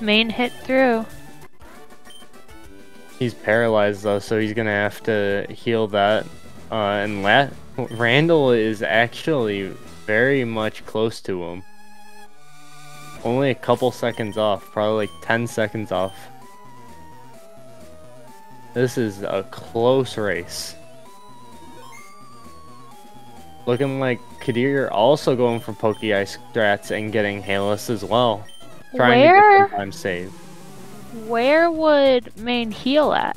Main hit through. He's paralyzed though, so he's gonna have to heal that. Uh, and La Randall is actually very much close to him. Only a couple seconds off, probably like 10 seconds off. This is a close race. Looking like Kadir also going for pokey ice strats and getting Halos as well. Trying Where? to get time save. Where would main heal at?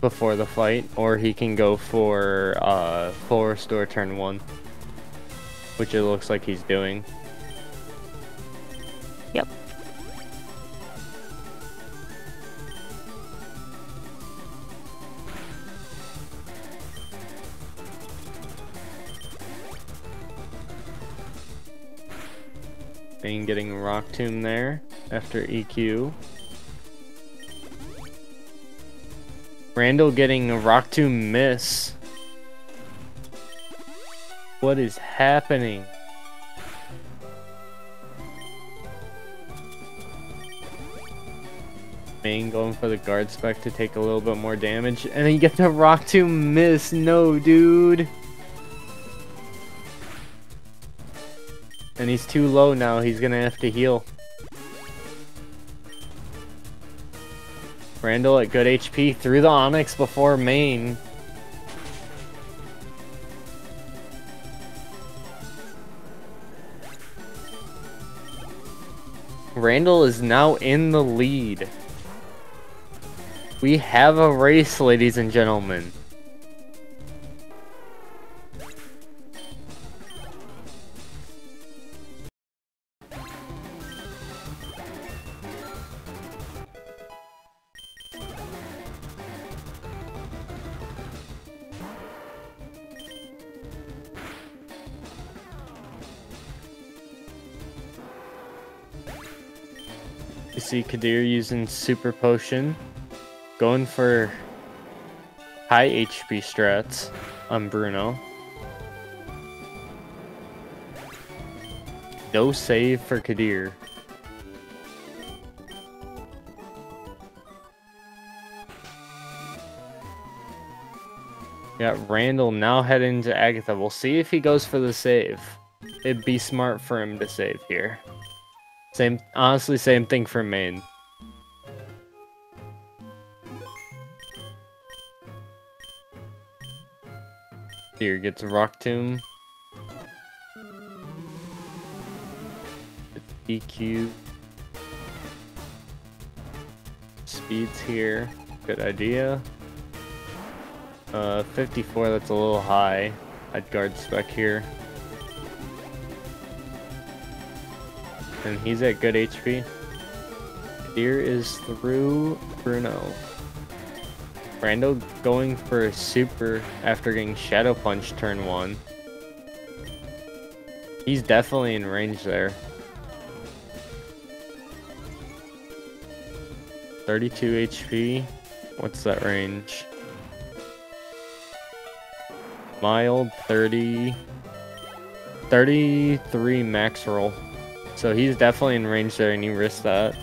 Before the fight, or he can go for uh, full restore turn one, which it looks like he's doing. Yep. Bane getting Rock Tomb there after EQ. Randall getting a Rock Tomb miss. What is happening? Main going for the guard spec to take a little bit more damage. And then you get the Rock Tomb miss. No, dude. And he's too low now. He's gonna have to heal. Randall at good HP through the Onix before main. Randall is now in the lead. We have a race, ladies and gentlemen. See Kadir using Super Potion, going for high HP strats on Bruno. No save for Kadir. Got Randall now heading to Agatha. We'll see if he goes for the save. It'd be smart for him to save here. Same, honestly, same thing for main. Here gets rock tomb. EQ. Speeds here. Good idea. Uh, 54, that's a little high. I'd guard spec here. And he's at good HP. Kadir is through Bruno. Randall going for a super after getting Shadow Punch turn one. He's definitely in range there. 32 HP. What's that range? Mild, 30... 33 max roll. So he's definitely in range there and he risks that.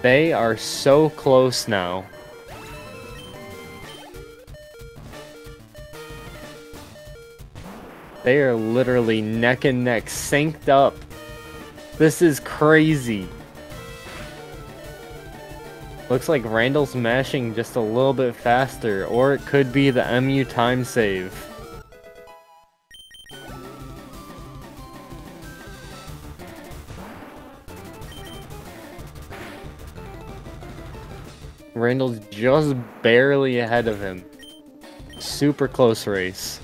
They are so close now. They are literally neck and neck, synced up. This is crazy. Looks like Randall's mashing just a little bit faster, or it could be the MU time save. Randall's just barely ahead of him. Super close race.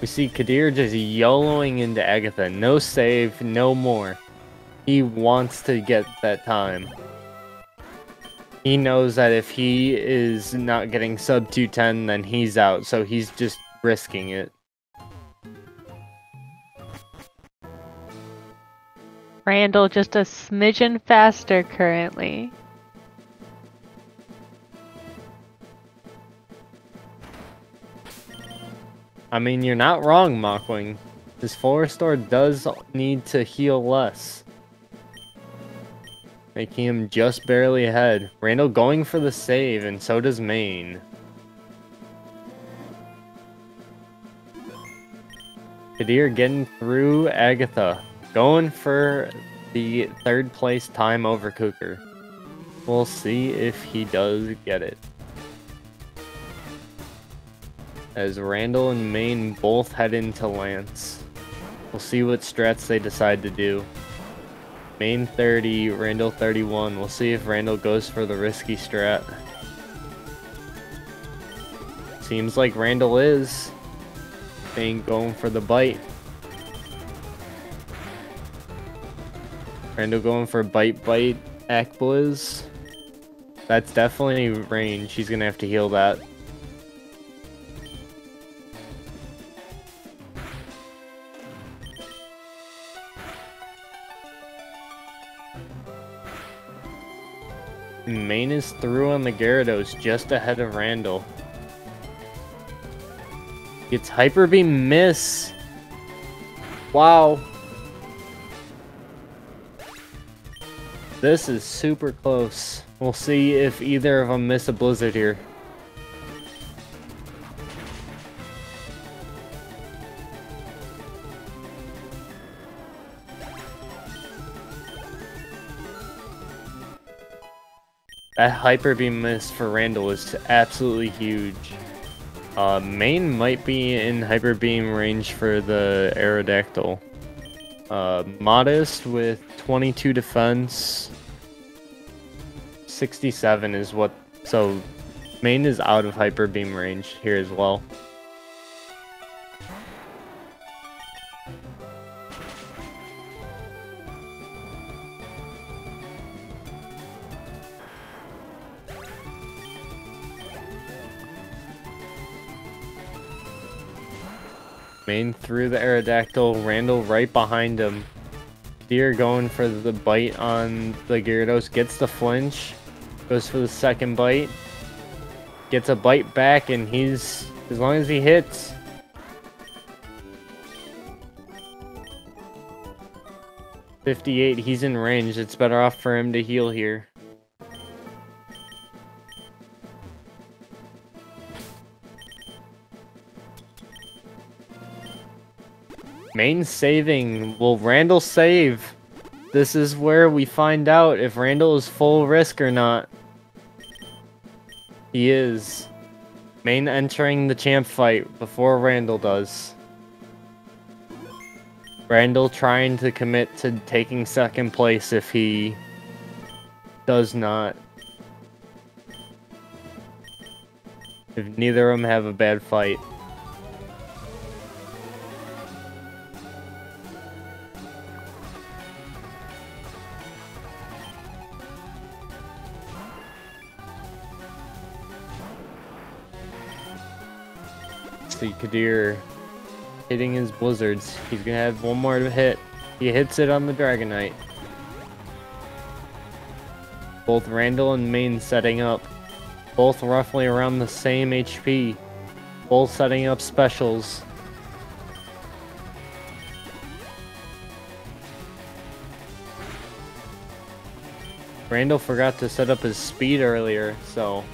We see Kadir just YOLOing into Agatha. No save, no more. He wants to get that time. He knows that if he is not getting sub 210, then he's out, so he's just risking it. Randall just a smidgen faster currently. I mean, you're not wrong, Mockwing. This full restore does need to heal less. Making him just barely ahead. Randall going for the save, and so does Main. Kadir getting through Agatha. Going for the third place time over Cooker. We'll see if he does get it. As Randall and Main both head into Lance. We'll see what strats they decide to do. Main 30, Randall 31. We'll see if Randall goes for the risky strat. Seems like Randall is. Main going for the bite. Randall going for Bite Bite Blizz. That's definitely range. He's gonna have to heal that. Main is through on the Gyarados, just ahead of Randall. Gets Hyper Beam miss. Wow. This is super close. We'll see if either of them miss a blizzard here. That Hyper Beam miss for Randall is absolutely huge. Uh, main might be in Hyper Beam range for the Aerodactyl. Uh, modest with 22 defense. 67 is what... So, main is out of Hyper Beam range here as well. Main through the Aerodactyl, Randall right behind him. Deer going for the bite on the Gyarados, gets the flinch, goes for the second bite, gets a bite back, and he's, as long as he hits, Fifty-eight, he's in range. It's better off for him to heal here. Main saving. Will Randall save? This is where we find out if Randall is full risk or not. He is. Main entering the champ fight before Randall does. Randall trying to commit to taking second place if he does not. If neither of them have a bad fight. See Kadir hitting his blizzards. He's gonna have one more to hit. He hits it on the Dragonite. Both Randall and Main setting up. Both roughly around the same HP. Both setting up specials. Randall forgot to set up his speed earlier, so...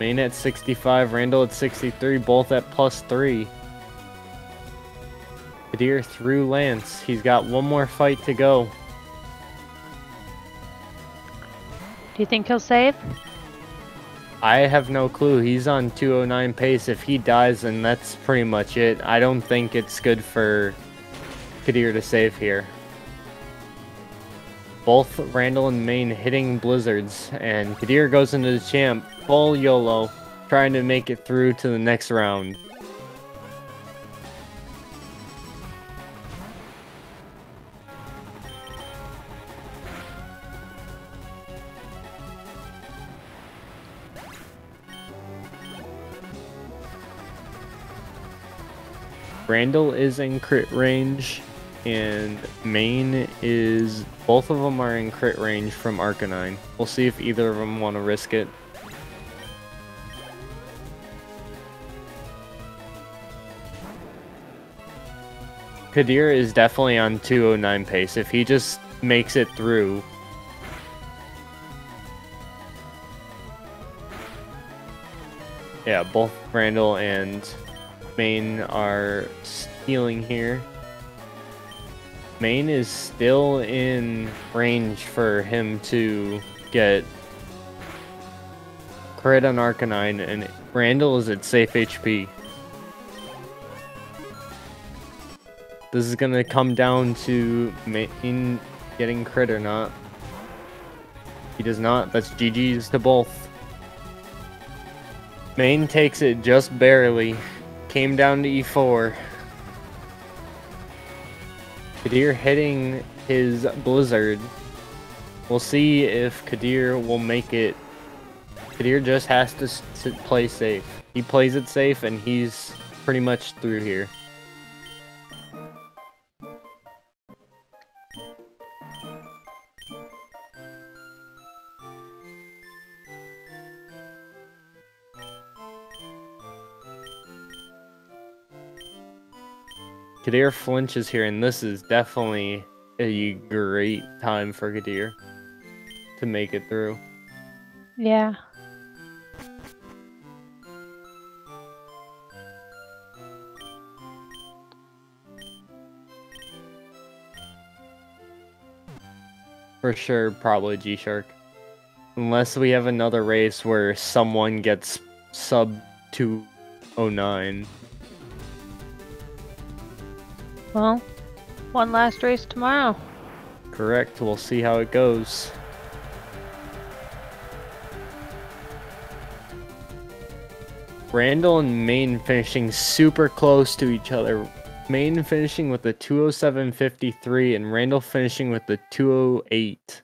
Main at 65, Randall at 63, both at plus 3. Kadir through Lance. He's got one more fight to go. Do you think he'll save? I have no clue. He's on 209 pace. If he dies, then that's pretty much it. I don't think it's good for Kadir to save here. Both Randall and Main hitting blizzards, and Kadir goes into the champ full YOLO, trying to make it through to the next round. Randall is in crit range, and Main is. Both of them are in crit range from Arcanine. We'll see if either of them want to risk it. Kadir is definitely on 209 pace. If he just makes it through. Yeah, both Randall and Main are stealing here. Main is still in range for him to get crit on Arcanine, and Randall is at safe HP. This is gonna come down to Main getting crit or not. He does not. That's GG's to both. Main takes it just barely. Came down to E4. Kadir hitting his Blizzard. We'll see if Kadir will make it. Kadir just has to, to play safe. He plays it safe and he's pretty much through here. Kadir flinches here, and this is definitely a great time for Kadir to make it through. Yeah. For sure, probably G-Shark. Unless we have another race where someone gets sub 209. Well, one last race tomorrow. Correct. We'll see how it goes. Randall and Main finishing super close to each other. Main finishing with the 207.53 and Randall finishing with the 208.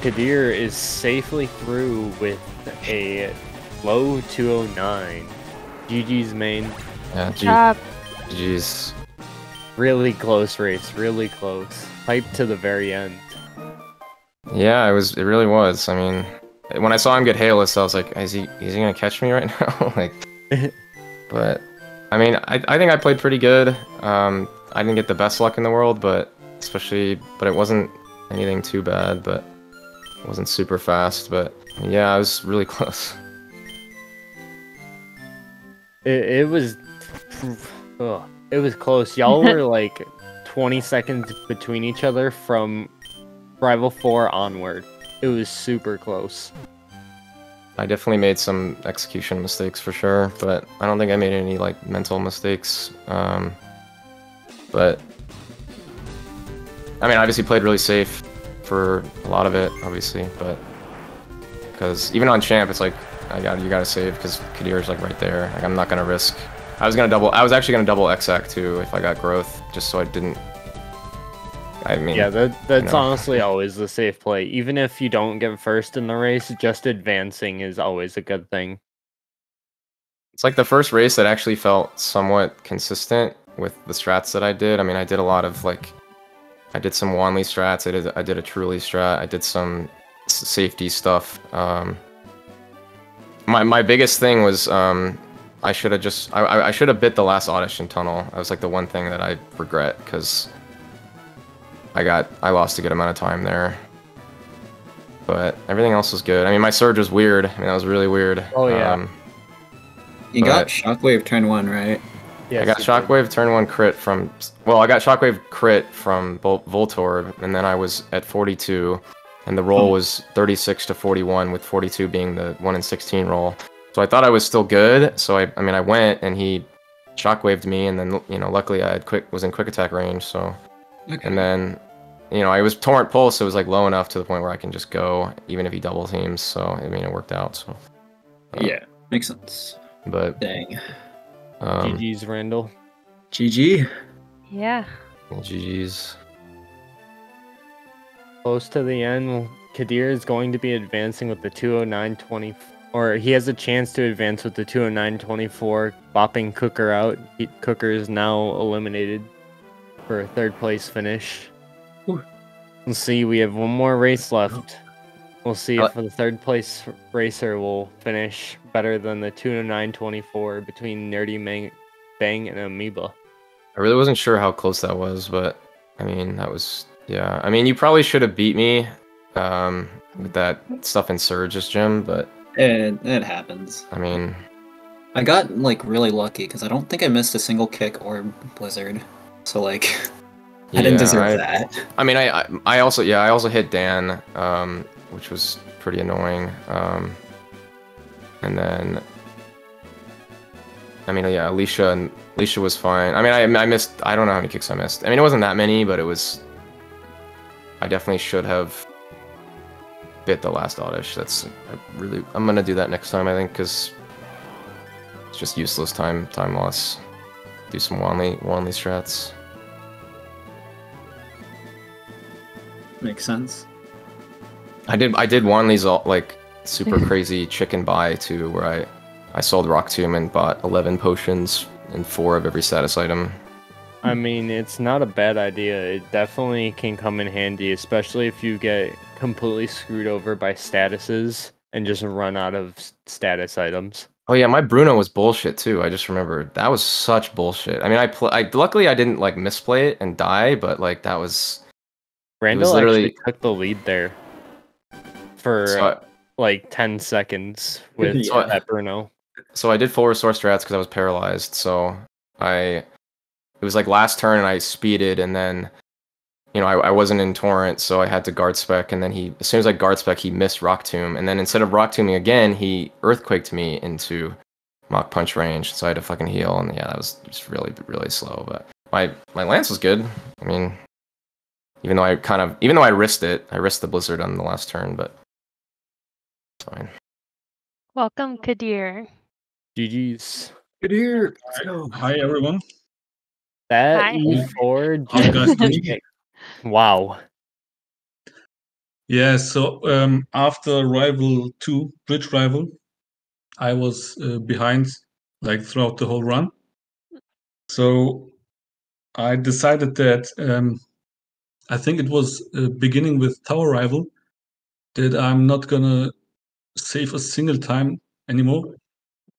Kadir is safely through with a low 209. GG's main. Yeah, G- Job. GG's. Really close race, really close. Hype to the very end. Yeah, it was. It really was. I mean, when I saw him get hailless, I was like, "Is he? Is he gonna catch me right now?" like, but I mean, I, I think I played pretty good. Um, I didn't get the best luck in the world, but especially, but it wasn't anything too bad. But it wasn't super fast. But yeah, I was really close. It, it was, ugh, it was close. Y'all were like 20 seconds between each other from Rival 4 onward. It was super close. I definitely made some execution mistakes for sure, but I don't think I made any like mental mistakes. Um, but I mean, obviously played really safe for a lot of it, obviously, but because even on champ, it's like I got you got to save because Kadir's like right there. Like I'm not gonna risk. I was gonna double. I was actually gonna double Exec too if I got growth, just so I didn't I mean, Yeah, that that's know. honestly always the safe play. Even if you don't get first in the race, just advancing is always a good thing. it's like the first race that actually felt somewhat consistent with the strats that I did. I mean, I did a lot of like, I did some Wanley strats. I did I did a Truly strat. I did some safety stuff. Um, my my biggest thing was um, I should have just I- I I should have bit the last Oddish in tunnel. That was like the one thing that I regret because I got I lost a good amount of time there. But everything else was good. I mean, my surge was weird. I mean, that was really weird. Oh, yeah. Um, You got Shockwave turn one, right? Yeah, I got you did. Shockwave turn one crit from. Well, I got Shockwave crit from Vol- Voltorb, and then I was at 42, and the roll Hmm. was 36 to 41, with 42 being the 1 in 16 roll. So I thought I was still good. So I, I mean, I went and he Shockwaved me, and then you know, luckily I had quick was in quick attack range. So Okay. and then, you know, I was torrent pulse, so it was like low enough to the point where I can just go even if he double teams. So I mean, it worked out. So, uh, yeah, makes sense. but Dang. um, GG's Randall. GG. Yeah. GG's. Close to the end, Kadir is going to be advancing with the 209.20, or he has a chance to advance with the 209.24, bopping Cooker out. He, Cooker is now eliminated for a third place finish. Ooh. Let's see, we have one more race left. We'll see Uh, if the third place racer will finish better than the 209.24 between Nerdy Mang- Bang and Amoeba. I really wasn't sure how close that was, but I mean, that was yeah. I mean, you probably should have beat me um, with that stuff in Surge's gym, but It, it happens. I mean, I got like really lucky because I don't think I missed a single kick or blizzard. So like, I didn't yeah, deserve I, that. I mean, I, I I also yeah, I also hit Dan, um, which was pretty annoying. Um, and then, I mean, yeah, Alicia and Alicia was fine. I mean, I I missed. I don't know how many kicks I missed. I mean, it wasn't that many, but it was. I definitely should have bit the last oddish. That's I really. I'm gonna do that next time. I think because it's just useless time time loss. Do some Wanley Wanley strats. Makes sense. I did I did Wanley's all like super crazy chicken buy too, where I I sold Rock Tomb and bought eleven potions and four of every status item. I mean, it's not a bad idea. It definitely can come in handy, especially if you get completely screwed over by statuses and just run out of status items. Oh yeah, my Bruno was bullshit too. I just remember that was such bullshit. I mean, I pl- I luckily I didn't like misplay it and die, but like that was Randall literally- actually took the lead there for so uh, I, like 10 seconds with Yeah. that Bruno. so I did full restore strats because I was paralyzed. So I it was like last turn and I speeded and then you know I, I wasn't in torrent so I had to guard spec and then he as soon as I guard spec he missed rock tomb and then instead of rock tombing again he earthquaked me into Mach Punch range so I had to fucking heal and yeah that was just really really slow but my my lance was good I mean even though I kind of even though I risked it I risked the blizzard on the last turn but it's fine Welcome, Kadir. GG's. Good here. Hi everyone. That Hi. E4 How you guys doing? just- Wow. Yeah, so um, after Rival 2, Bridge Rival, I was uh, behind like throughout the whole run. So I decided that um, I think it was uh, beginning with Tower Rival that I'm not gonna save a single time anymore.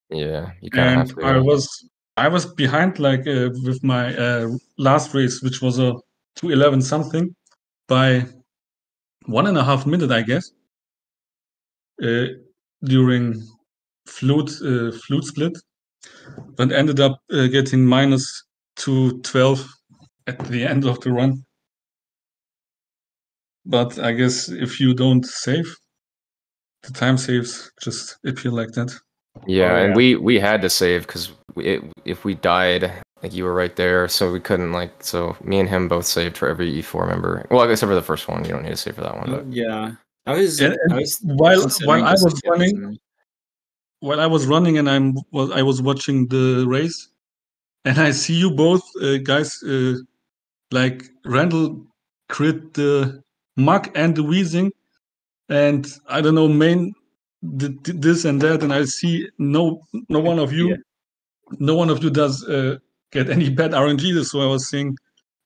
yeah you kind of and have to I was I was behind like uh, with my uh, last race, which was a 211 something, by one and a half minute, I guess, uh, during flute uh, flute split, but ended up uh, getting minus 212 at the end of the run. But I guess if you don't save, the time saves just appear like that. Yeah, Oh, and we we had to save because if we died, like you were right there, so we couldn't like. So me and him both saved for every E4 member. Well, except for the first one, you don't need to save for that one. But Yeah. I was. And- and I was while while I was getting running, some- while I was running and I'm was I was watching the race, and I see you both uh, guys uh, like Randall crit the Muk and the Weezing, and I don't know, main did, did this and that, and I see no no one of you, Yeah. No one of you does uh, get any bad RNG. So I was saying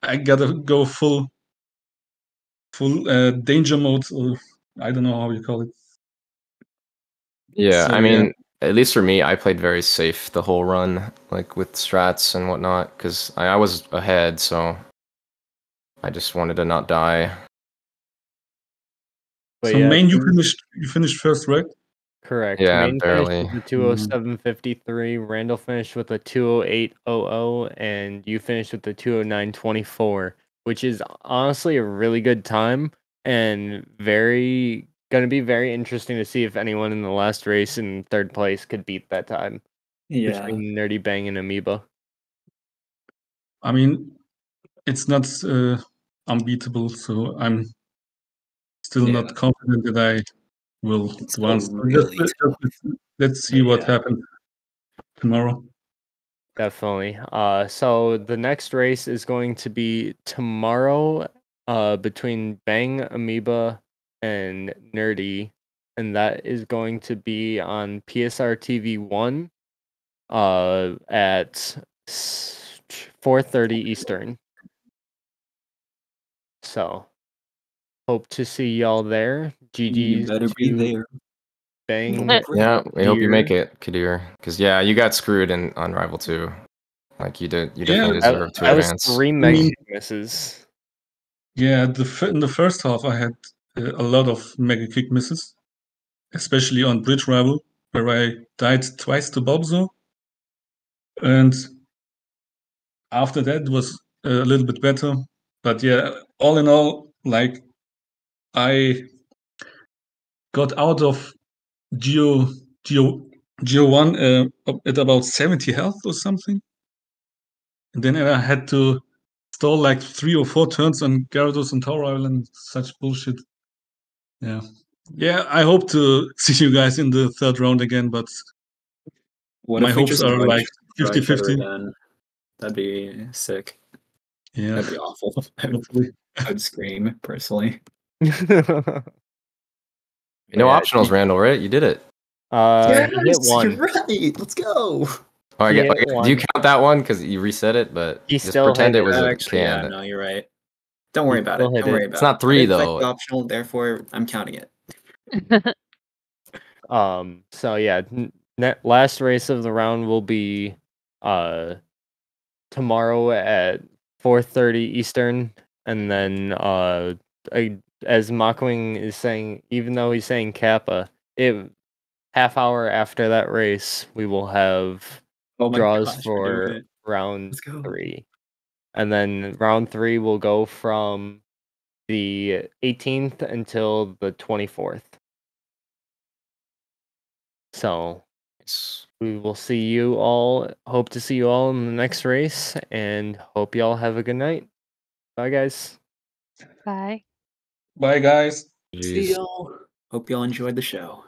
I gotta go full full uh, danger mode, or I don't know how you call it. Yeah, So, I yeah. mean, at least for me, I played very safe the whole run, like with strats and whatnot, because I, I was ahead, so I just wanted to not die. But so yeah, main, you finished you finished first, right? Correct. Yeah, Main barely. finished with a 207.53. Randall finished with a 208.00, and you finished with a 209.24, which is honestly a really good time and very going to be very interesting to see if anyone in the last race in third place could beat that time Yeah. between Nerdy Bang and Amoeba. I mean, it's not uh, unbeatable, so I'm still Yeah. not confident that I will It's Let's- really let's- let's- see what Yeah. happens tomorrow. Definitely. Uh, so the next race is going to be tomorrow uh, between Bang Amoeba and Nerdy, and that is going to be on PSR TV 1 uh, at 4.30 Eastern. So, hope to see y'all there. You better be there. Bang. Yeah, we hope you make it, Kadir. Because yeah, you got screwed in on Rival 2. Like you did, you Yeah, definitely I, deserve to I was advance. three mean- mega misses. Yeah, the fir- in the first half, I had uh, a lot of mega kick misses, especially on Bridge Rival, where I died twice to Bobzo. And after that was a little bit better. But yeah, all in all, like I got out of Geo Geo Geo One uh, at about 70 health or something. And then I had to stall like three or four turns on Gyarados and Tower Island and such bullshit. Yeah. Yeah, I hope to see you guys in the third round again, but What my hopes are like draw 50 50. That'd be sick. Yeah. That'd be awful. I would, I would scream personally. no Yeah, optionals, Randall, right? You did it. Uh, he hit one. You're right. Let's go. Oh, I He get, hit okay, do you count that one because you reset it? But He just still pretend it was a Actually, yeah, no, you're right. Don't worry You about it. Don't it. worry about It's it. not three, I didn't though. the optional, therefore I'm counting it. Um. So yeah, n- net last race of the round will be uh tomorrow at 4:30 Eastern, and then uh I, as Mockwing is saying, even though he's saying Kappa, it half hour after that race we will have Oh draws gosh, for it. round three, and then round three will go from the 18th until the 24th. So we will see you all. Hope to see you all in the next race, and hope you all have a good night. Bye, guys. Bye. Bye, guys. See y'all. Hope y'all enjoyed the show.